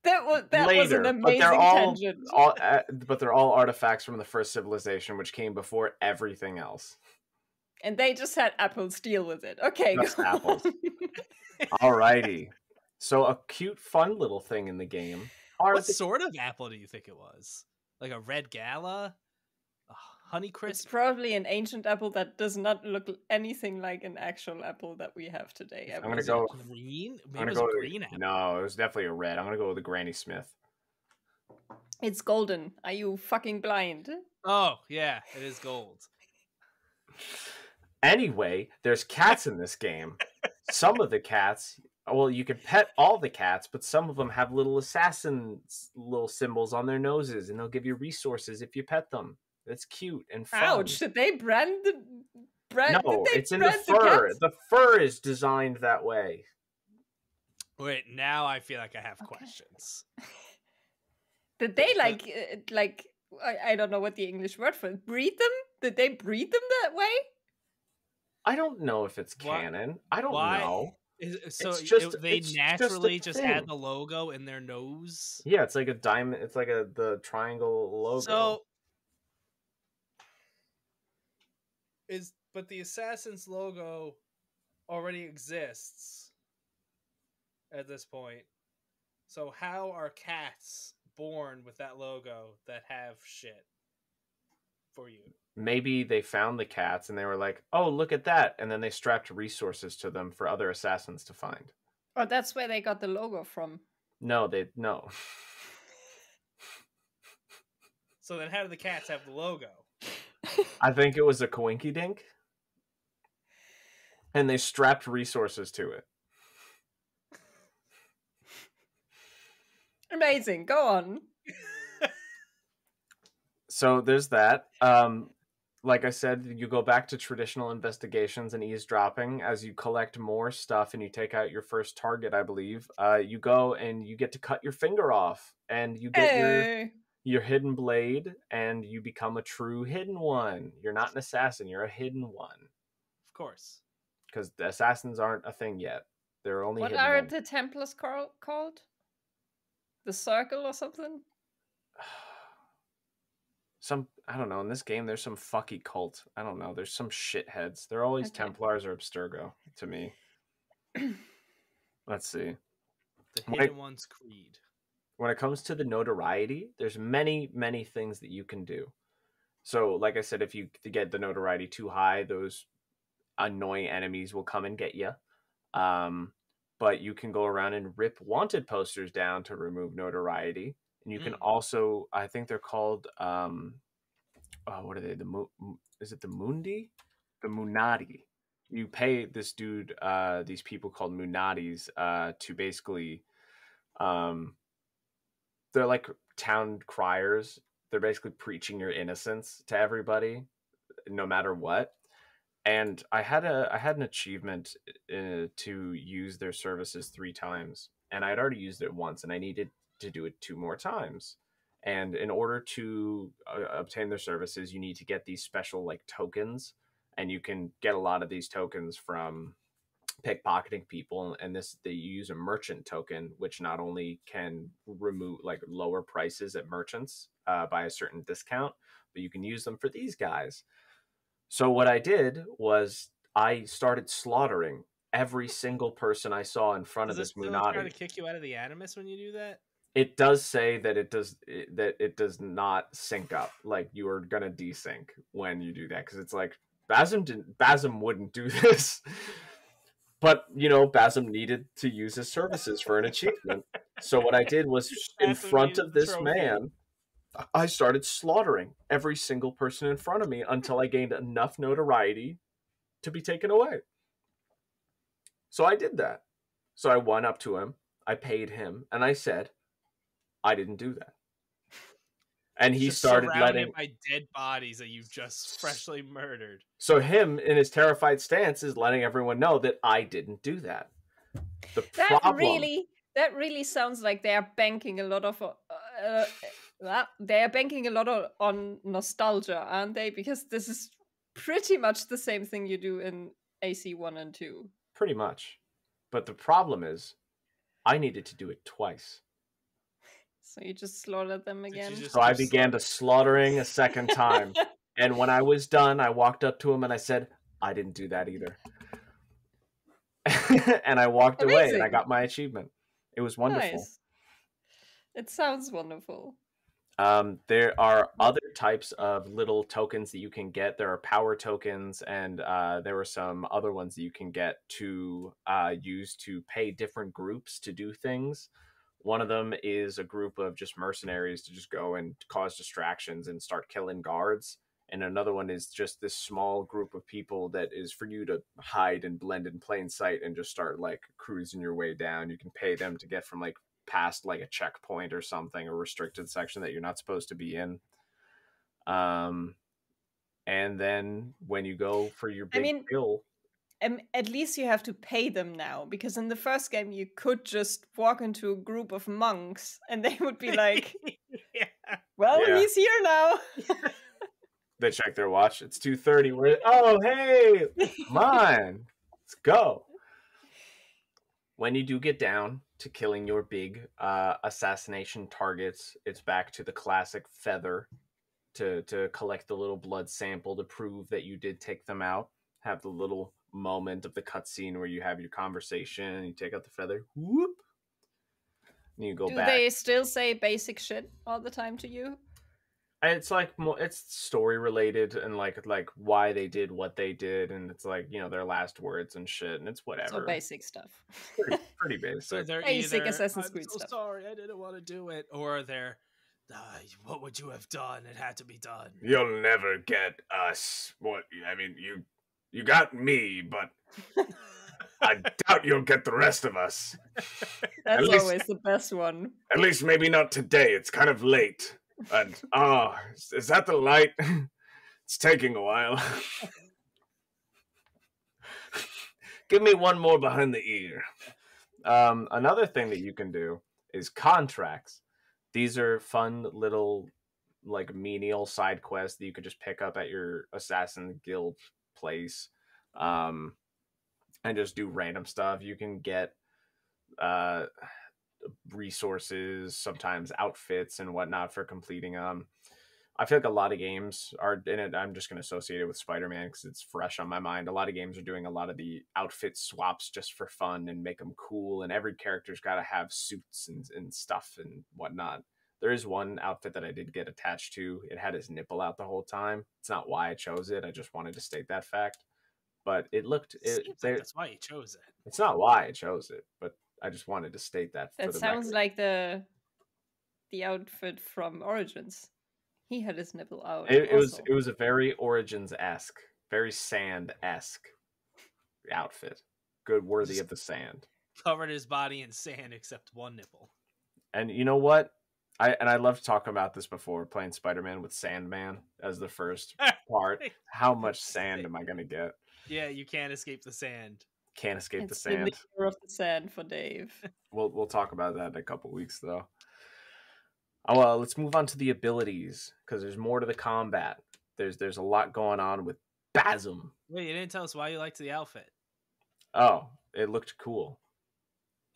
That was that was an Later, but amazing they're all- tangent. all, uh, but they're all artifacts from the first civilization, which came before everything else. And they just had apples deal with it. Okay, Just apples. on. Alrighty. So a cute, fun little thing in the game are What the sort of apple do you think it was? Like a red gala? A honey It's probably an ancient apple that does not look anything like an actual apple that we have today. I I'm gonna go- say. green? I'm Maybe it gonna go a with- green apple. No, it was definitely a red. I'm gonna go with the Granny Smith. It's golden. Are you fucking blind? Oh, yeah, it is gold. Anyway, there's cats in this game. Some of the cats, well, you can pet all the cats, but some of them have little assassin little symbols on their noses, and they'll give you resources if you pet them. It's cute and fun. Ouch! Did they brand the brand? No, it's in the fur. cats? The fur is designed that way. Wait, now I feel like I have Okay. questions. Did they like uh, like I, I don't know what the English word for it. Breed them? Did they breed them that way? I don't know if it's Why- canon. I don't why- know. Is, so It's it- just- they it's just naturally just, had the logo in their nose. Yeah, it's like a diamond. It's like a the triangle logo. So is but the assassin's logo already exists at this point. So how are cats born with that logo that have shit for you? maybe they found the cats and they were like, "Oh, look at that!" And then they strapped resources to them for other assassins to find. Oh, that's where they got the logo from. No, they no. So then how do the cats have the logo? I think it was a coinky dink, and they strapped resources to it. Amazing. Go on. So there's that. Um, like I said, you go back to traditional investigations and eavesdropping as you collect more stuff and you take out your first target. I believe uh, you go and you get to cut your finger off, and you get Hey. your hidden blade and you become a true hidden one. You're not an assassin, you're a hidden one. Of course. Because the assassins aren't a thing yet. They're only What are ones. the Templars call- called? The Circle or something? Some I don't know, in this game there's some fucky cult. I don't know. There's some shitheads. They're always Okay. Templars or Abstergo to me. Let's see. The. Hidden One's Creed. When it comes to the notoriety, there's many, many things that you can do. So, like I said, if you get the notoriety too high, those annoying enemies will come and get you. Um, but you can go around and rip wanted posters down to remove notoriety, and you can Mm. also, I think they're called, um, oh, what are they? The Mo- is it the Mundi, the Munadi? You pay this dude, uh, these people called Munadis, uh, to basically, um, they're like town criers. They're basically preaching your innocence to everybody, no matter what. And I had a I had an achievement uh, to use their services three times, and I had already used it once, and I needed to do it two more times. And in order to uh, obtain their services, you need to get these special like tokens, and you can get a lot of these tokens from pickpocketing people and this they use a merchant token which not only can remove like lower prices at merchants uh, by a certain discount but you can use them for these guys. So what i did was i started slaughtering every single person i saw in front Does of this this still try to kick you out of the animus when you do that? it does say that it does it- that it does not sync up like you are gonna desync when you do that because it's like Basim didn't Basim wouldn't do this but you know Basim needed to use his services for an achievement so what I did was in Basim front of this trophy. man I started slaughtering every single person in front of me until I gained enough notoriety to be taken away. So I did that. So I went up to him, I paid him, and I said, I didn't do that. And he Just started surrounded letting by dead bodies that you've just freshly murdered. So him in his terrified stance is letting everyone know that I didn't do that. The That problem really, that really sounds like they are banking a lot of, uh, uh, uh, they are banking a lot of, on nostalgia, aren't they? Because this is pretty much the same thing you do in AC one and two. pretty much. But the problem is I needed to do it twice. So you just slaughtered them again. So I keep began to slaughtering a second time. and when I was done, I walked up to him and I said, I didn't do that either. and I walked away and I got my achievement. It was wonderful. Nice. It sounds wonderful. Um, there are other types of little tokens that you can get. There are power tokens, and uh, there were some other ones that you can get to uh, use to pay different groups to do things. One of them is a group of just mercenaries to just go and cause distractions and start killing guards. And another one is just this small group of people that is for you to hide and blend in plain sight and just start like cruising your way down. You can pay them to get from like past like a checkpoint or something, a restricted section that you're not supposed to be in. Um, and then when you go for your I big mean- kill, Um, at least you have to pay them now because in the first game you could just walk into a group of monks and they would be like, yeah. "Well, Yeah. he's here now." they check their watch. It's two thirty. We're oh hey, mine. Let's go. When you do get down to killing your big uh, assassination targets, it's back to the classic feather to to collect the little blood sample to prove that you did take them out. Have the little moment of the cutscene where you have your conversation, you take out the feather, whoop, and you go Do back. they still say basic shit all the time to you? it's like more it's story related and like like why they did what they did and it's like you know their last words and shit and it's whatever So basic stuff. pretty, pretty basic So they're Basic either, Assassin's I'm Creed so stuff." sorry, I didn't want to do it, or they're, uh, what would you have done? It had to be done. you'll never get us what i mean you you got me but i doubt you'll get the rest of us. That's least- always the best one. at least maybe not today. It's kind of late. And ah is, is that the light? It's taking a while. Give me one more behind the ear. Um, another thing that you can do is contracts. These are fun little like menial side quests that you could just pick up at your assassin guild place um, and just do random stuff you can get uh, resources, sometimes outfits and whatnot for completing them. I feel like a lot of games are in it. I'm just going to associate it with Spider Man because it's fresh on my mind. A lot of games are doing a lot of the outfit swaps just for fun and make them cool. And every character's got to have suits and, and stuff and whatnot. There is one outfit that I did get attached to. It had his nipple out the whole time. It's not why I chose it. I just wanted to state that fact. But it looked. It, Seems there, like that's why you chose it. it's not why I chose it, but I just wanted to state that. for That the sounds record. like the the outfit from Origins. He had his nipple out. it, it was it was a very origins esque, very sand esque outfit. Good, worthy of the sand. Covered his body in sand except one nipple. And you know what? I and I love talking about this before playing Spider Man with Sandman as the first part. How much sand am I gonna get? Yeah, you can't escape the sand. Can't escape it's the in sand. the year of the sand for Dave. We'll we'll talk about that in a couple weeks though. Oh well, let's move on to the abilities because there's more to the combat. There's there's a lot going on with Basim. Wait, you didn't tell us why you liked the outfit. Oh, it looked cool.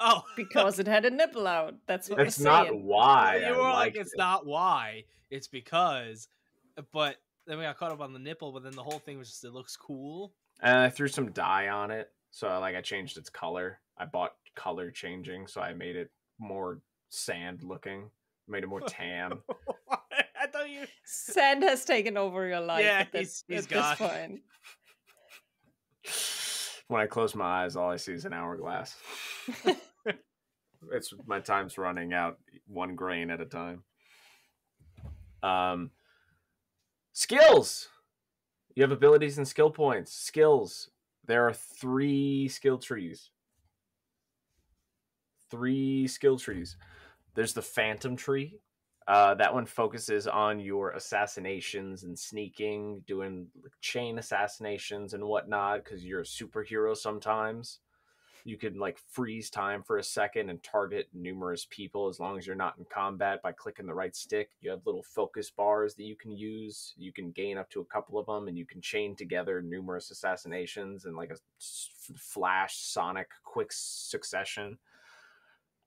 Oh, Because it had a nipple out. That's what That's we're not saying. why you I were like, it's it. not why. It's because. Uh, but then we got caught up on the nipple, but then the whole thing was just it looks cool. And I threw some dye on it, so like I changed its color. I bought color changing, so I made it more sand looking, made it more tan. I thought you. Sand has taken over your life. Yeah, at this, he's- he's at this gone. point. When I close my eyes, all I see is an hourglass. it's my time's running out, one grain at a time. Um, skills. You have abilities and skill points. Skills. There are three skill trees. Three skill trees. There's the Phantom Tree. Uh, that one focuses on your assassinations and sneaking, doing chain assassinations and whatnot, because you're a superhero sometimes you can like freeze time for a second and target numerous people as long as you're not in combat by clicking the right stick. You have little focus bars that you can use. You can gain up to a couple of them and you can chain together numerous assassinations in like a flash sonic quick succession.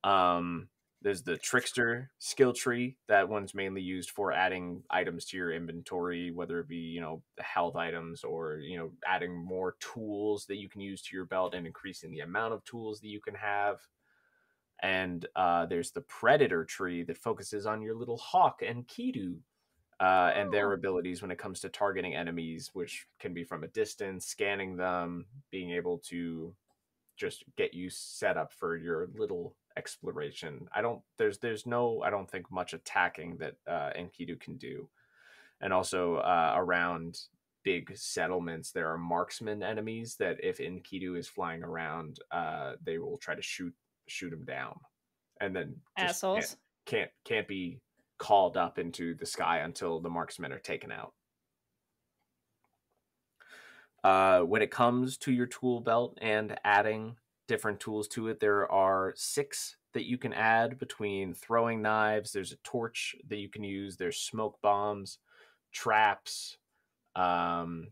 Um there's the trickster skill tree. That one's mainly used for adding items to your inventory, whether it be, you know, health items or, you know, adding more tools that you can use to your belt and increasing the amount of tools that you can have. And uh, there's the predator tree that focuses on your little hawk Enkidu uh, and their Oh. abilities when it comes to targeting enemies, which can be from a distance, scanning them, being able to just get you set up for your little exploration. I don't there's there's no I don't think much attacking that uh, Enkidu can do, and also uh, around big settlements there are marksman enemies that if Enkidu is flying around, uh, they will try to shoot shoot him down, and then just can't- Assholes. can't can't be called up into the sky until the marksmen are taken out. Uh, when it comes to your tool belt and adding different tools to it, there are six that you can add between throwing knives. There's a torch that you can use. There's smoke bombs, traps. Um,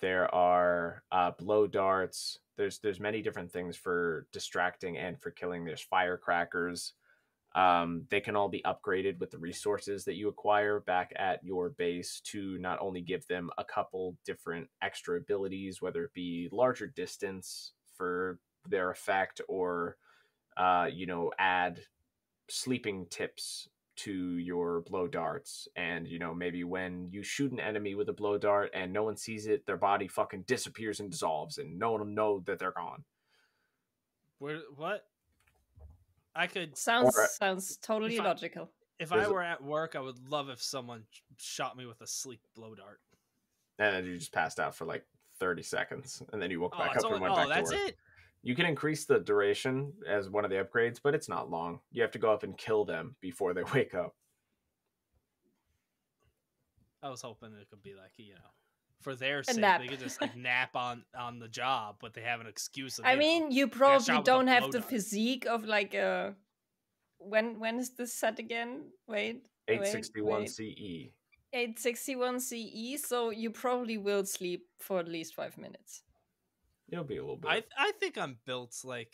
there are uh, blow darts. There's there's many different things for distracting and for killing. There's firecrackers. Um, they can all be upgraded with the resources that you acquire back at your base to not only give them a couple different extra abilities, whether it be larger distance for their effect or, uh, you know, add sleeping tips to your blow darts. And, you know, maybe when you shoot an enemy with a blow dart and no one sees it, their body fucking disappears and dissolves and no one will know that they're gone. Where what? I could Sounds Or- sounds totally If I- logical. if i were at work, I would love if someone shot me with a sleep blow dart. And then you just passed out for like 30 seconds and then you woke Oh, back up only, and went oh back that's to work. it. You can increase the duration as one of the upgrades, but it's not long. You have to go up and kill them before they wake up. I was hoping it could be like you know, for their sake, nap. they could just like nap on on the job, but they have an excuse. Of, I you know, mean, you probably don't have the physique of like a. When when is this set again? Wait, wait, 861 wait. CE. 861 CE. E, So you probably will sleep for at least five minutes. You'll be a little bit. I I think I'm built like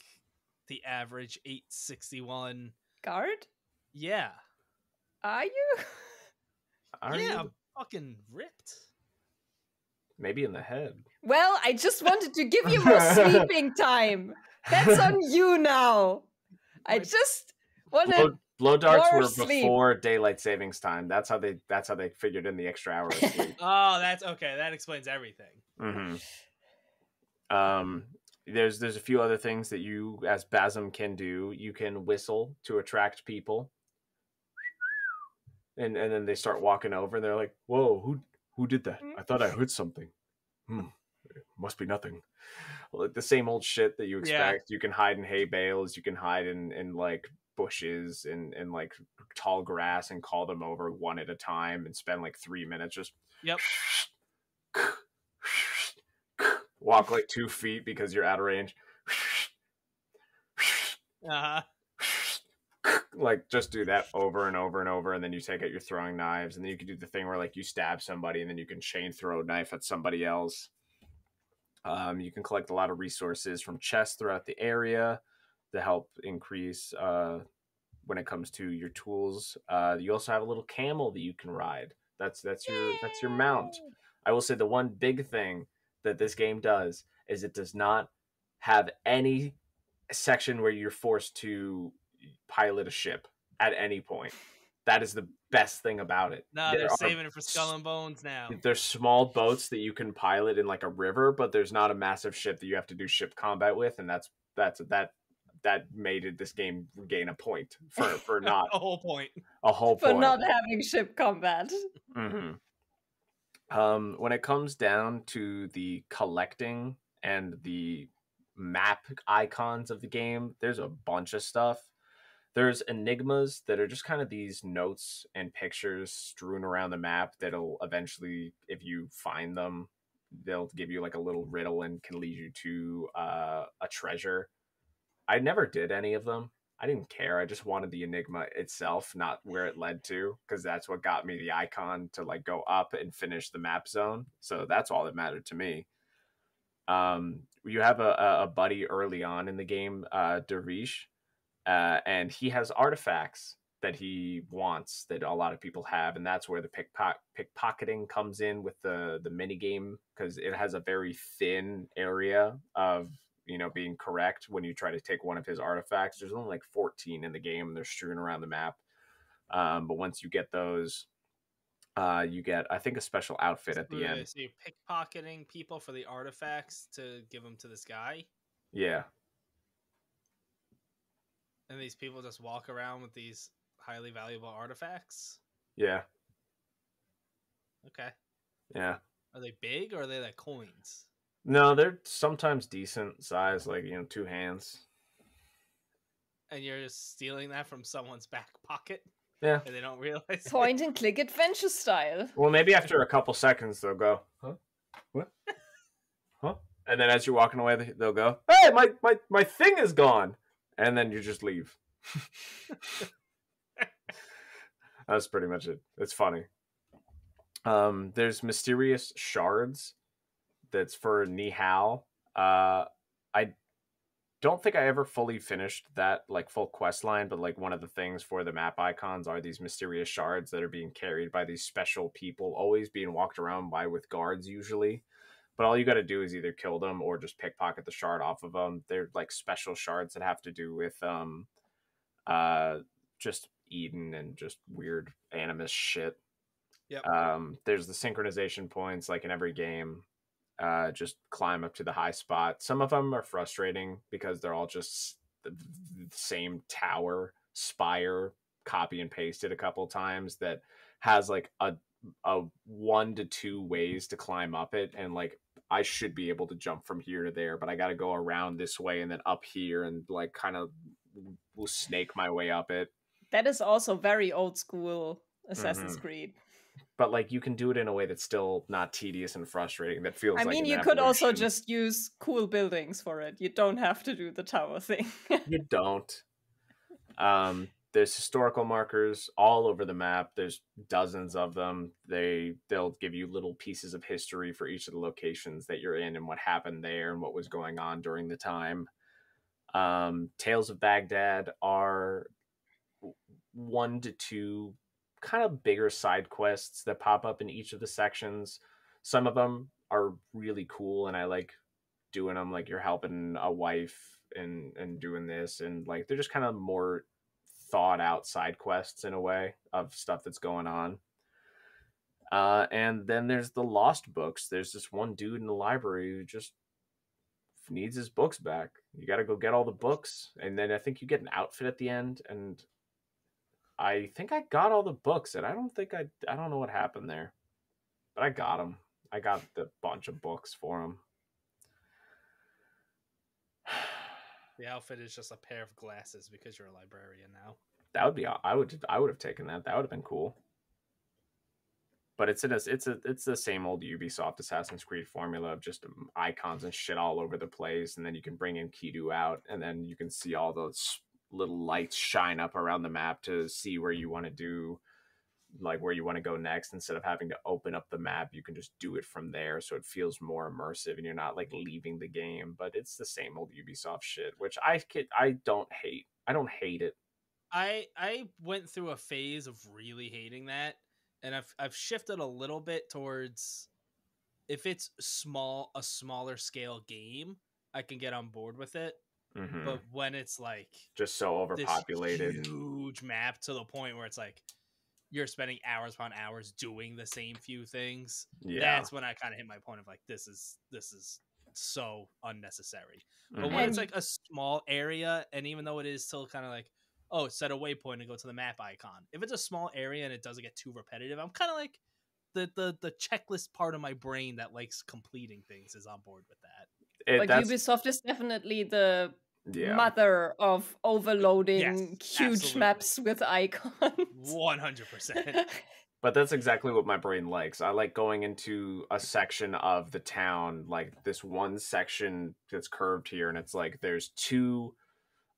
the average 861. Guard? Yeah, Are you? Are yeah, you? I'm fucking ripped. Maybe in the head. Well, I just wanted to give you more sleeping time. That's on you now. I Right. just wanted. Blow, blow darts more were sleep. before daylight savings time. That's how they. That's how they figured in the extra hour. Oh, that's okay. That explains everything. hmm Um, there's there's a few other things that you as Basim can do. You can whistle to attract people, and and then they start walking over, and they're like, "Whoa, who who did that? I thought I heard something. Hmm, it must be nothing." Like the same old shit that you Yeah. expect. You can hide in hay bales. You can hide in in like bushes and and like tall grass and call them over one at a time and spend like three minutes just Yep. walk like two feet because you're out of range. Uh, like just do that over and over and over, and then you take out your throwing knives, and then you can do the thing where like you stab somebody, and then you can chain throw a knife at somebody else. Um, you can collect a lot of resources from chests throughout the area to help increase uh, when it comes to your tools. Uh, you also have a little camel that you can ride. That's that's your that's your mount. I will say the one big thing that this game does is it does not have any section where you're forced to pilot a ship at any point. That is the best thing about it. no, There they're saving it for Skull and Bones now. there's small boats that you can pilot in like a river, but there's not a massive ship that you have to do ship combat with, and that's that's that that made it this game gain a point for for not a whole point. a whole point For point. not having ship combat. hmm Um, when it comes down to the collecting and the map icons of the game, there's a bunch of stuff. There's enigmas that are just kind of these notes and pictures strewn around the map that'll eventually, if you find them, they'll give you like a little riddle and can lead you to uh, a treasure. I never did any of them. I didn't care. I just wanted the enigma itself, not where it led to, because that's what got me the icon to like go up and finish the map zone. So that's all that mattered to me. Um, you have a, a- buddy early on in the game, uh, Derish, uh, and he has artifacts that he wants that a lot of people have, and that's where the pickpock pickpocketing comes in with the the mini game because it has a very thin area of you know being correct when you try to take one of his artifacts. There's only like 14 in the game, and they're strewn around the map. Um, but once you get those, uh, you get I think a special outfit at the end. So you're pickpocketing people for the artifacts to give them to this guy, Yeah, and these people just walk around with these highly valuable artifacts. yeah, Okay, yeah. are they big or are they like coins? No, they're sometimes decent size, like you know, two hands. And you're just stealing that from someone's back pocket, Yeah. and they don't realize. it? Point and click adventure style. Well, maybe after a couple seconds they'll go, huh? What? Huh? And then as you're walking away, they- they'll go, "Hey, my my my thing is gone," and then you just leave. That's pretty much it. It's funny. Um, there's mysterious shards. That's for Nehal. Uh, I don't think I ever fully finished that like full quest line, but like one of the things for the map icons are these mysterious shards that are being carried by these special people, always being walked around by with guards usually. But all you got to do is either kill them or just pickpocket the shard off of them. They're like special shards that have to do with um, uh, just Eden and just weird animus shit. Yep. Um, there's the synchronization points like in every game. Uh, just climb up to the high spot. Some of them are frustrating because they're all just the same tower spire copy and pasted a couple times that has like a a one to two ways to climb up it and like I should be able to jump from here to there, but I got to go around this way and then up here and like kind of snake my way up it. That is also very old school Assassin's Mhm. Creed. But like you can do it in a way that's still not tedious and frustrating. That feels. I mean, an you could also just use cool buildings for it. You don't have to do the tower thing. you don't. Um, there's historical markers all over the map. There's dozens of them. They they'll give you little pieces of history for each of the locations that you're in and what happened there and what was going on during the time. Um, Tales of Baghdad are one to two kind of bigger side quests that pop up in each of the sections. Some of them are really cool and I like doing them like you're helping a wife and and doing this and like they're just kind of more thought out side quests in a way of stuff that's going on. Uh, and then there's the lost books. There's this one dude in the library who just needs his books back. You got to go get all the books, and then I think you get an outfit at the end. And I think I got all the books, and I don't think I I don't know what happened there, but I got them. I got the bunch of books for him. The outfit is just a pair of glasses because you're a librarian now. That would be I would I would have taken that. That would have been cool. But it's in a, it's a it's the same old Ubisoft Assassin's Creed formula of just um, icons and shit all over the place, and then you can bring Enkidu out, and then you can see all those little lights shine up around the map to see where you want to do, like where you want to go next. Instead of having to open up the map, you can just do it from there, so it feels more immersive, and you're not like leaving the game. But it's the same old Ubisoft shit, which I could I don't hate. I don't hate it. I I went through a phase of really hating that, and I've I've shifted a little bit towards if it's small a smaller scale game, I can get on board with it. Mhm. But when it's like just so this overpopulated. huge map to the point where it's like you're spending hours upon hours doing the same few things, Yeah. that's when I kind of hit my point of like this is this is so unnecessary. Mm-hmm. But when it's like a small area, and even though it is still kind of like, oh, set a waypoint and go to the map icon. If it's a small area and it doesn't get too repetitive, I'm kind of like the, the the checklist part of my brain that likes completing things is on board with that. It- But Ubisoft is definitely the yeah. mother of overloading Yes, huge absolutely. maps with icons. One hundred percent. But that's exactly what my brain likes. I like going into a section of the town, like this one section that's curved here, and it's like there's two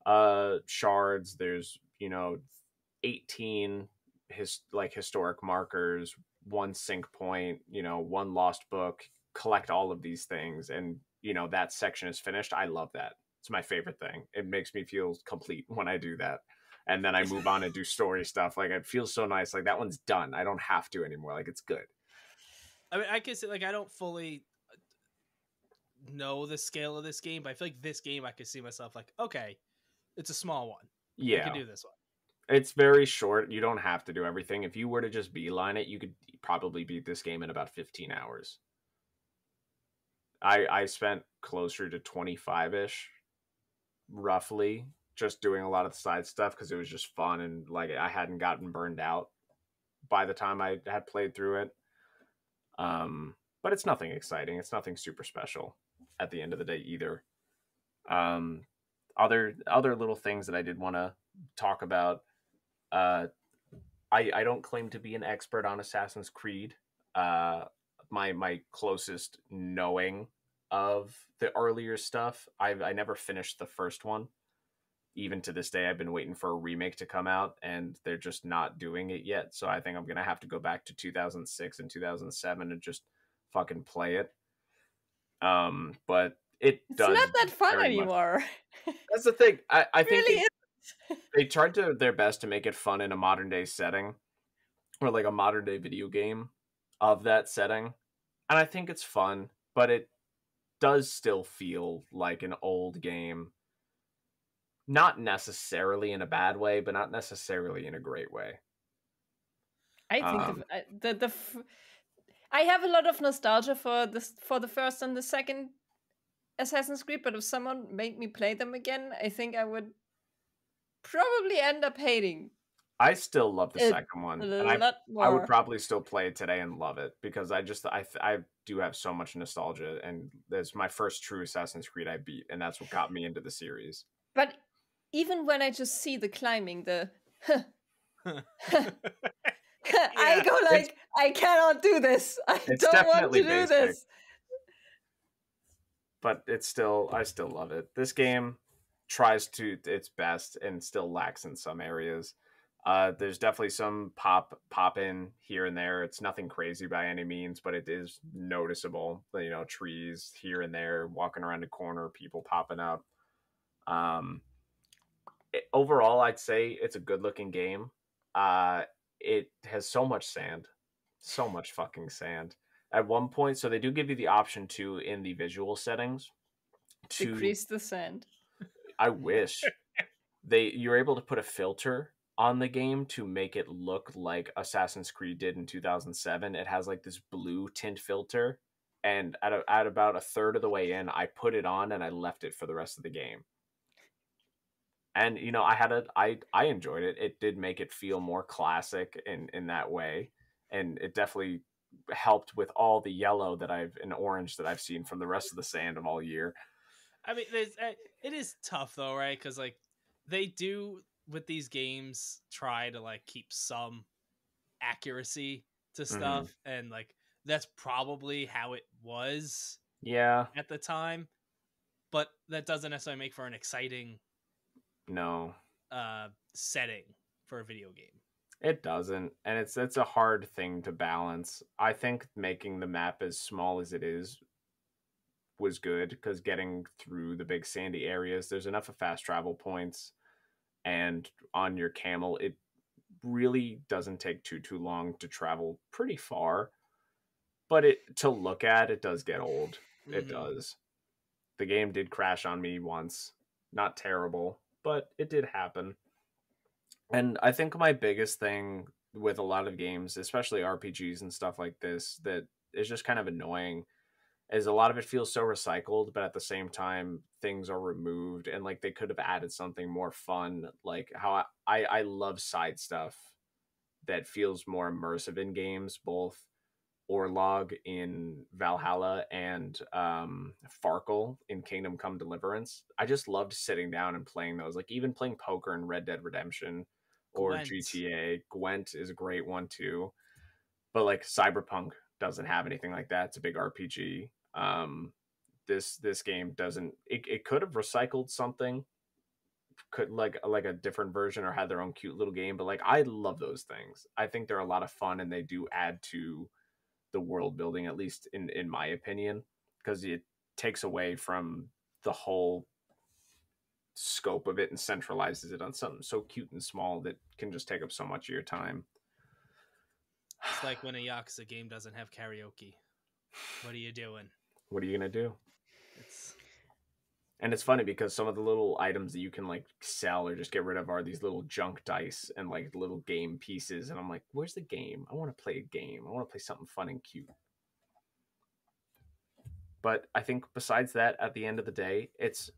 uh shards, there's you know 18 his like historic markers, one sync point, you know, one lost book, collect all of these things, and you know that section is finished. I love that. It's my favorite thing. It makes me feel complete when I do that and then I move on and do story stuff. Like it feels so nice. Like that one's done. I don't have to anymore. Like it's good. I mean, I can say like I don't fully know the scale of this game, but I feel like this game I could see myself like, okay, it's a small one. I Yeah, can do this one. it's very short. You don't have to do everything. If you were to just beeline it, you could probably beat this game in about 15 hours. I I spent closer to 25 ish, roughly, just doing a lot of side stuff because it was just fun and like I hadn't gotten burned out by the time I had played through it. Um, but it's nothing exciting. It's nothing super special at the end of the day either. Um, other other little things that I did want to talk about. Uh, I I don't claim to be an expert on Assassin's Creed. Uh, my my closest knowing of the earlier stuff, I've I never finished the first one. Even to this day, I've been waiting for a remake to come out, and they're just not doing it yet. So I think I'm gonna have to go back to 2006 and 2007 and just fucking play it. Um, but it it's does not that fun very much- anymore. That's the thing. I, I It think really they, is. they tried to their best to make it fun in a modern day setting, or like a modern day video game of that setting, and I think it's fun, but it does still feel like an old game. Not necessarily in a bad way, but not necessarily in a great way. I think Um, the, I- the the f- I have a lot of nostalgia for this for the first and the second Assassin's Creed, but if someone made me play them again, I think I would probably end up hating I still love the It- second one, and I. I would probably still play it today and love it because I just I I do have so much nostalgia and it's my first true Assassin's Creed I beat and that's what got me into the series. But even when I just see the climbing, the I Yeah, go like, I cannot do this. I don't want to do basic. this. But it's still I still love it. This game tries to its best and still lacks in some areas. Uh, there's definitely some pop pop in here and there. It's nothing crazy by any means, but it is noticeable. You know, trees here and there, walking around a corner, people popping up. Um, it- overall, I'd say it's a good looking game. Uh, it has so much sand, so much fucking sand. At one point, so they do give you the option to in the visual settings to Decrease the sand. I wish they you're able to put a filter on the game to make it look like Assassin's Creed did in 2007. It has like this blue tint filter, and at a, at about a third of the way in, I put it on and I left it for the rest of the game. And you know, I had a I I enjoyed it. It did make it feel more classic in in that way, and it definitely helped with all the yellow that I've and orange that I've seen from the rest of the sand of all year. I mean, uh, it is tough though, right? Because like they do with these games try to like keep some accuracy to Mm-hmm. stuff, and like that's probably how it was Yeah, at the time. But that doesn't necessarily make for an exciting no. uh setting for a video game. It doesn't, and it's it's a hard thing to balance. I think making the map as small as it is was good because getting through the big sandy areas, there's enough of fast travel points, and on your camel, it really doesn't take too too long to travel pretty far. But it to look at, it does get old. It Mhm. does. The game did crash on me once. Not terrible, but it did happen. And I think my biggest thing with a lot of games, especially RPGs and stuff like this, that is just kind of annoying is a lot of it feels so recycled, but at the same time things are removed and like they could have added something more fun, like how I I, I love side stuff that feels more immersive in games, both Orlog in Valhalla and um, Farkle in Kingdom Come Deliverance. I just loved sitting down and playing those. Like even playing poker in Red Dead Redemption or Gwent. GTA. Gwent is a great one too. But like Cyberpunk doesn't have anything like that. It's a big RPG. Um, this this game doesn't. It, it could have recycled something. Could like like a different version or had their own cute little game. But like I love those things. I think they're a lot of fun and they do add to the world building at least in in my opinion because it takes away from the whole scope of it and centralizes it on something so cute and small that can just take up so much of your time It's like when a Yakuza game doesn't have karaoke. What are you doing? What are you gonna do? It's and it's funny because some of the little items that you can like sell or just get rid of are these little junk dice and like little game pieces and i'm like where's the game? I want to play a game. I want to play something fun and cute. But i think besides that at the end of the day it's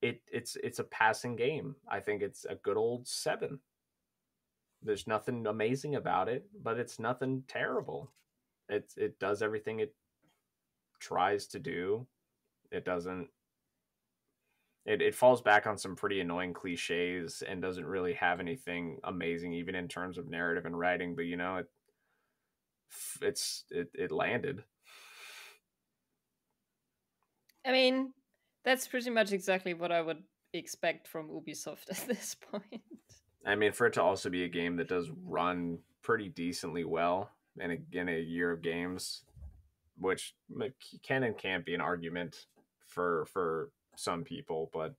it it's it's a passing game. I think it's a good old seven. There's nothing amazing about it but it's nothing terrible. It's it does everything it tries to do it doesn't it, it falls back on some pretty annoying cliches and doesn't really have anything amazing even in terms of narrative and writing but you know it it's it, it landed I mean, that's pretty much exactly what I would expect from Ubisoft at this point. i mean for it to also be a game that does run pretty decently well in a, in a year of games which can and can't be an argument for for some people but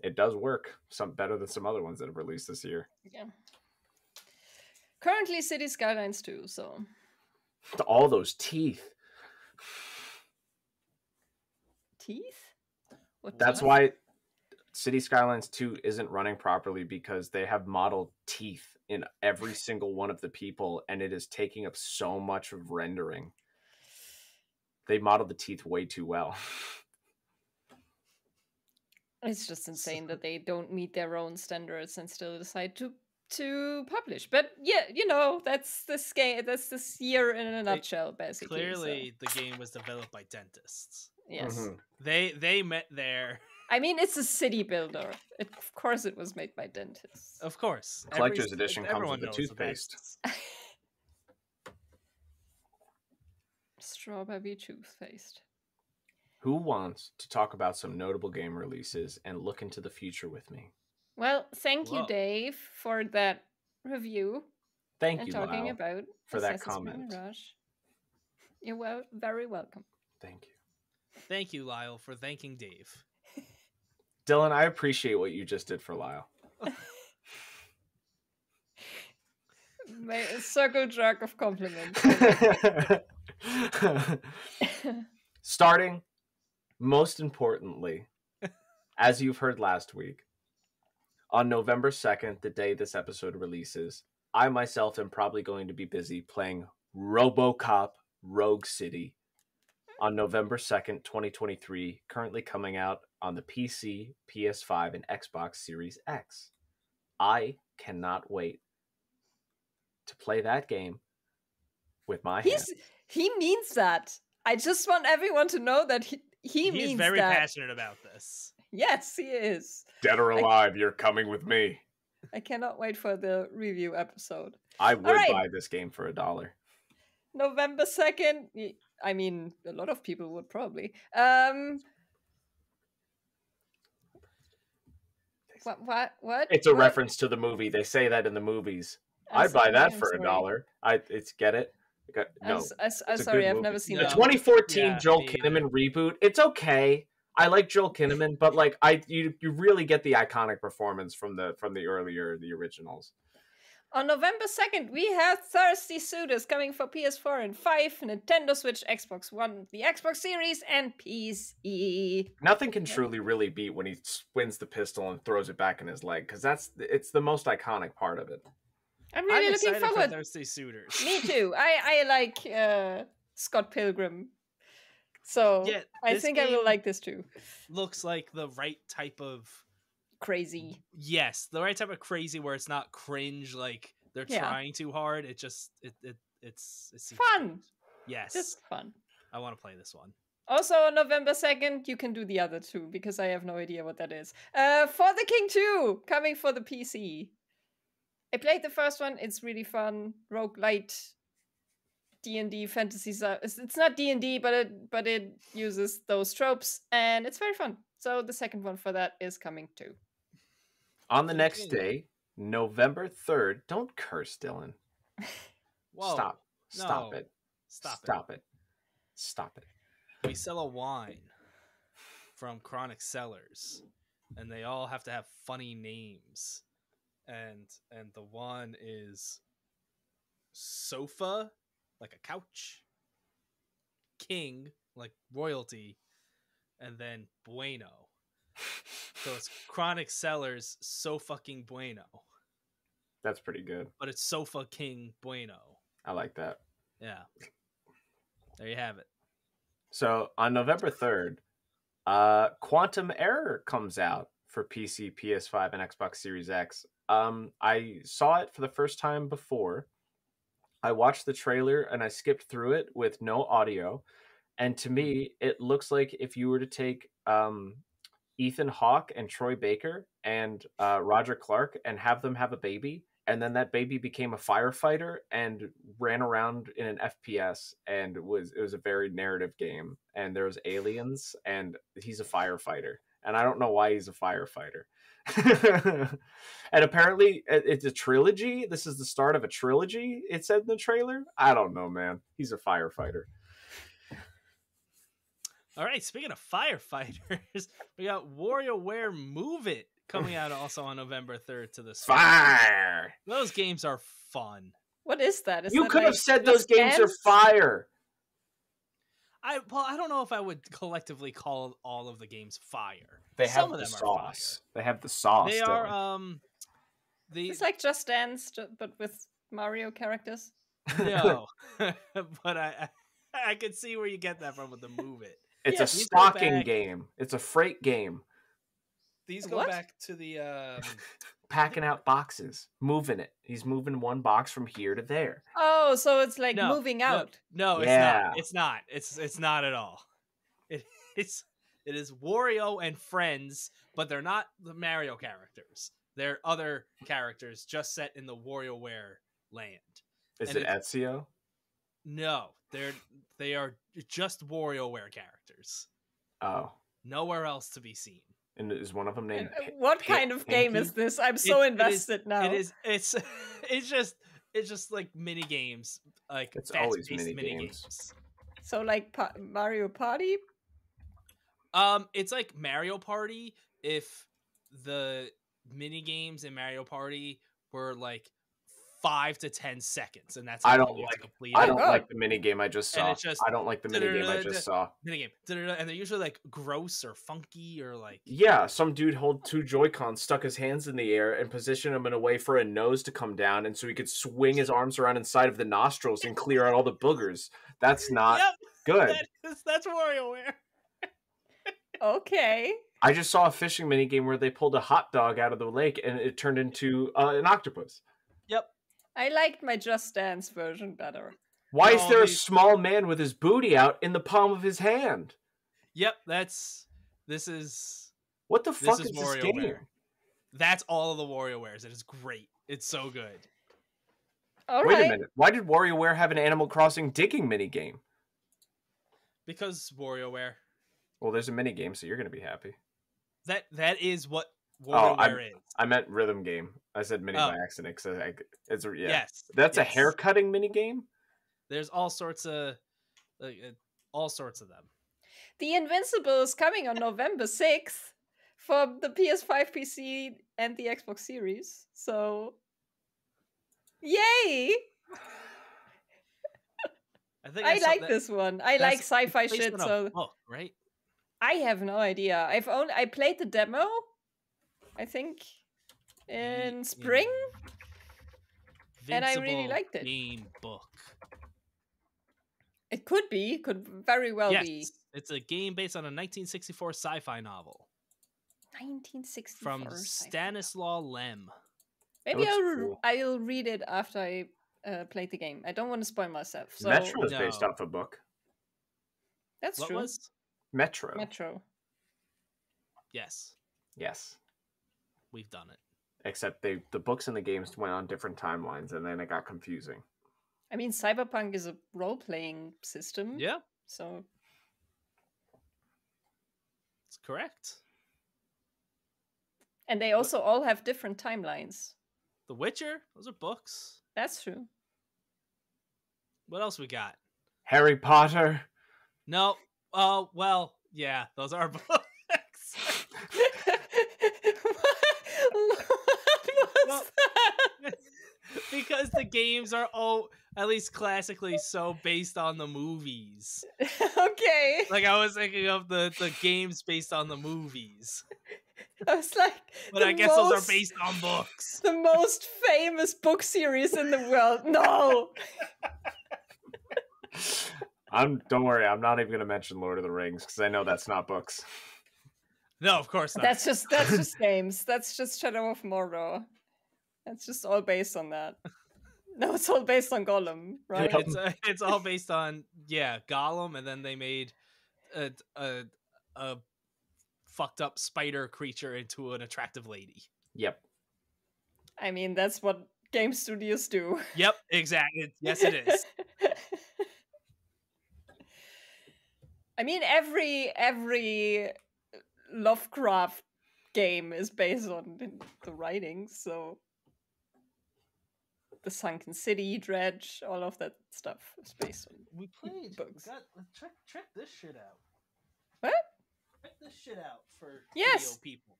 it does work some better than some other ones that have released this year yeah. Currently, City Skylines 2, so. all those teeth Teeth? What That's why City Skylines 2 isn't running properly because they have modeled teeth in every single one of the people and it is taking up so much of rendering. They modeled the teeth way too well. It's just insane that they don't meet their own standards and still decide to to publish. But yeah, you know, that's this game. That's this year in a nutshell, basically. so, clearly the game was developed by dentists. yes. Mhm. They they met there. I mean, it's a city builder. It, of course, it was made by dentists. Of course. Collector's Every- edition comes with the toothpaste. dentists. Strawberry toothpaste. Who wants to talk about some notable game releases and look into the future with me? Well, thank you, Whoa. Dave, for that review Thank and you, talking Lile. about for that Assassin's Creed comment. Mirage. You're well, very welcome. Thank you. Thank you, Lile, for thanking Dave. Dylan, I appreciate what you just did for Lile. May a circle jerk of compliments. Starting, most importantly, as you've heard last week, on November 2nd, the day this episode releases, I myself am probably going to be busy playing Robocop Rogue City on November 2nd, 2023, currently coming out on the PC, PS5, and Xbox Series X. I cannot wait to play that game with my hands. He's he means that. I just want everyone to know that he he He's means very that. passionate about this. Yes, he is. Dead or alive, you're coming with me. I cannot wait for the review episode. I would right. buy this game for a dollar. November 2nd. I mean, a lot of people would probably. Um What what what? It's a What? reference to the movie. They say that in the movies. I'm I'd buy that I'm for a dollar. I it's get it. I got- I'm, No, s- I s- I'm it's a sorry, I've movie. never seen No. the that. 2014 Yeah, Joel me. Kinnaman reboot. It's okay. I like Joel Kinnaman, but like I you you really get the iconic performance from the from the earlier the originals. On November 2nd, we have Thirsty Suitors coming for PS4 and 5, Nintendo Switch, Xbox One, the Xbox Series, and PC. Nothing can truly really beat when he spins the pistol and throws it back in his leg because that's it's the most iconic part of it. I'm really I'm looking excited for forward. Thirsty Suitors. Me too. I I like uh, Scott Pilgrim. So Yeah, I think I will like this too. Looks like the right type of Crazy. yes, the right type of crazy where it's not cringe like they're Yeah. trying too hard. It just it it it's it Fun. good. Yes, Just fun. I want to play this one. Also on November 2nd, you can do the other two because I have no idea what that is. Uh For the King 2, coming for the PC. I played the first one, it's really fun. Roguelite D&D fantasy stuff. It's it's not D&D, but it but it uses those tropes and it's very fun. So the second one for that is coming too. On the next day, November 3rd, don't curse, Dylan. Whoa, Stop. Stop no. it. Stop, it. Stop it. Stop it. We sell a wine from Chronic Cellars, and they all have to have funny names. And and the one is sofa, like a couch, king, like royalty, and then bueno. So it's Chronic Cellars so fucking bueno, That's pretty good. but it's sofa king bueno. I like that. Yeah. There you have it. So on November 3rd, uh, Quantum Error comes out for PC, PS5, and Xbox Series X. Um, I saw it for the first time before. I watched the trailer and I skipped through it with no audio. And to me, it looks like if you were to take um, Ethan Hawke and Troy Baker and uh, Roger Clark and have them have a baby, and then that baby became a firefighter and ran around in an FPS and was it was a very narrative game and there was aliens and he's a firefighter and I don't know why he's a firefighter. and apparently it's a trilogy. This is the start of a trilogy. It said in the trailer. I don't know, man. He's a firefighter. All right, speaking of firefighters, we got WarioWare Move It coming out also on November 3rd to the Switch. Fire. Those games are fun. What is that? Is You that could have said those Just games are fire. I well, I don't know if I would collectively call all of the games fire. They Some have of the them are sauce. They have the sauce. They are Dylan. um the It's like Just Dance, but with Mario characters. no, but I, I I could see where you get that from with the Move It. It's yeah, a these stocking game. It's a freight game. These go What? back to the um Packing out boxes, moving it. He's moving one box from here to there. Oh, so it's like No, moving out. No, it's Yeah. not. It's not. It's it's not at all. It, it's it is Wario and friends, but they're not the Mario characters. They're other characters just set in the WarioWare land. Is And it Ezio? No, they're they are just WarioWare characters. Oh, Nowhere else to be seen. And is one of them named? Uh, What Pi- kind of game is this? I'm so It- it is- invested now. It is it's it's just it's just like mini games, like It's always fast-paced mini mini games. games. So like pa- Mario Party. Um, it's like Mario Party if the mini games in Mario Party were like five to ten seconds, and that's I how don't long you have to like- complete I don't God. like the mini game I just saw. it's just I don't like the mini game I just saw. Minigame, da-da-da, and they're usually like gross or funky or like Yeah, some dude hold two Joy Cons, stuck his hands in the air, and positioned them in a way for a nose to come down, and so he could swing his arms around inside of the nostrils and clear out all the boogers. That's not yep, good. that is, that's WarioWare. Okay. I just saw a fishing mini game where they pulled a hot dog out of the lake and it turned into uh, an octopus. I liked my Just Dance version better. Why is there a small man with his booty out in the palm of his hand? Yep, that's this is What the this fuck is is this game? WarioWare. That's all of the WarioWares. It is great. It's so good. All Wait right. a minute. Why did WarioWare have an Animal Crossing digging mini game? Because WarioWare. Well, there's a mini game, so you're gonna be happy. That that is what Oh, WarioWare I'm- is. I meant rhythm game. I said mini Oh. by accident because I, it's a, yeah. Yes. That's a yes. hair cutting mini game. There's all sorts of like uh, all sorts of them. The Invincible is coming on November 6th for the PS5, PC, and the Xbox Series. So, yay! I think I saw like that- this one. I like sci-fi shit. So book, right? I have no idea. I've only I played the demo. I think in spring. And I really Invincible liked it. Game book. It could be, could very well yes, be. it's a game based on a 1964 sci-fi novel 1964. from. Stanislaw Lem. Maybe I'll cool. I'll read it after I uh, played the game. I don't want to spoil myself. So Metro is based off a book. that's What true. was? Metro. Metro. Yes, Yes. We've done it. Except they the books and the games went on different timelines and then it got confusing. I mean, Cyberpunk is a role-playing system. Yeah, So it's correct. and they also all have different timelines. The Witcher. Those are books. That's true. What else we got? Harry Potter. No. Oh well, yeah, those are books. Well- that? because the games are all at least classically so based on the movies. okay. Like I was thinking of the the games based on the movies, I was like, but I guess those are based on books. the most famous book series in the world. No. I'm don't worry, I'm not even gonna mention Lord of the Rings because I know that's not books. No, of course not. That's just that's just games. That's just Shadow of Mordor. That's just all based on that. No, it's all based on Gollum, right? It's uh, it's all based on yeah Gollum, and then they made a a, a fucked up spider creature into an attractive lady. Yep. I mean, that's what game studios do. Yep, exactly. Yes, it is. I mean, every every Lovecraft game is based on the- the writings, so the Sinking City, Dredge, all of that stuff is based on. We played. Books. Got, check check this shit out. What? Check this shit out for Yes. video people.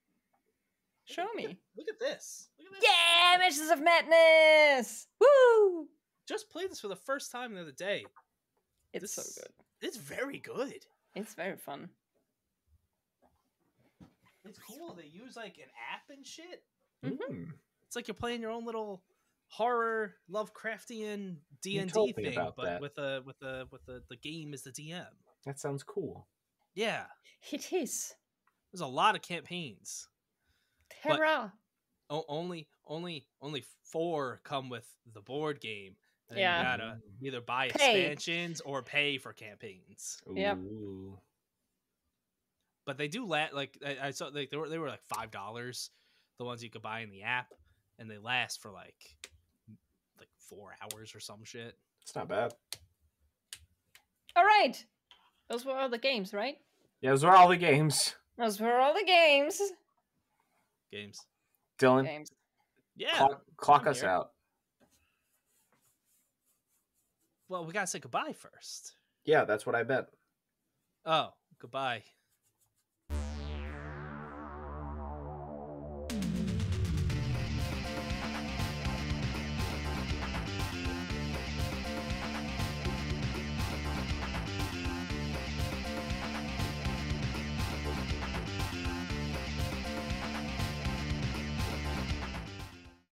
Look Show at- look at- me. Look at this. Look at this. Yeah, Mansions of Madness! Woo! Just played this for the first time the other day. It's This- so good. It's very good. It's very fun. It's cool. They use like an app and shit. Mhm. Mm. It's like you're playing your own little horror Lovecraftian D and D thing, but that. with a with a with the the game as the DM. That sounds cool. Yeah, It is. there's a lot of campaigns. But- Terra. O- only only only four come with the board game. And Yeah. you gotta mm. either buy Pay. expansions or pay for campaigns. Yep. Ooh. But they do let like I, I saw like they were they were like five dollars, the ones you could buy in the app, and they last for like like four hours or some shit. It's not bad. All right. Those were all the games, right? Yeah, those were all the games. Those were all the games. Games. Dylan, Games. Yeah. clock, clock us here. out. Well, we gotta say goodbye first. Yeah, that's what I bet. Oh, goodbye,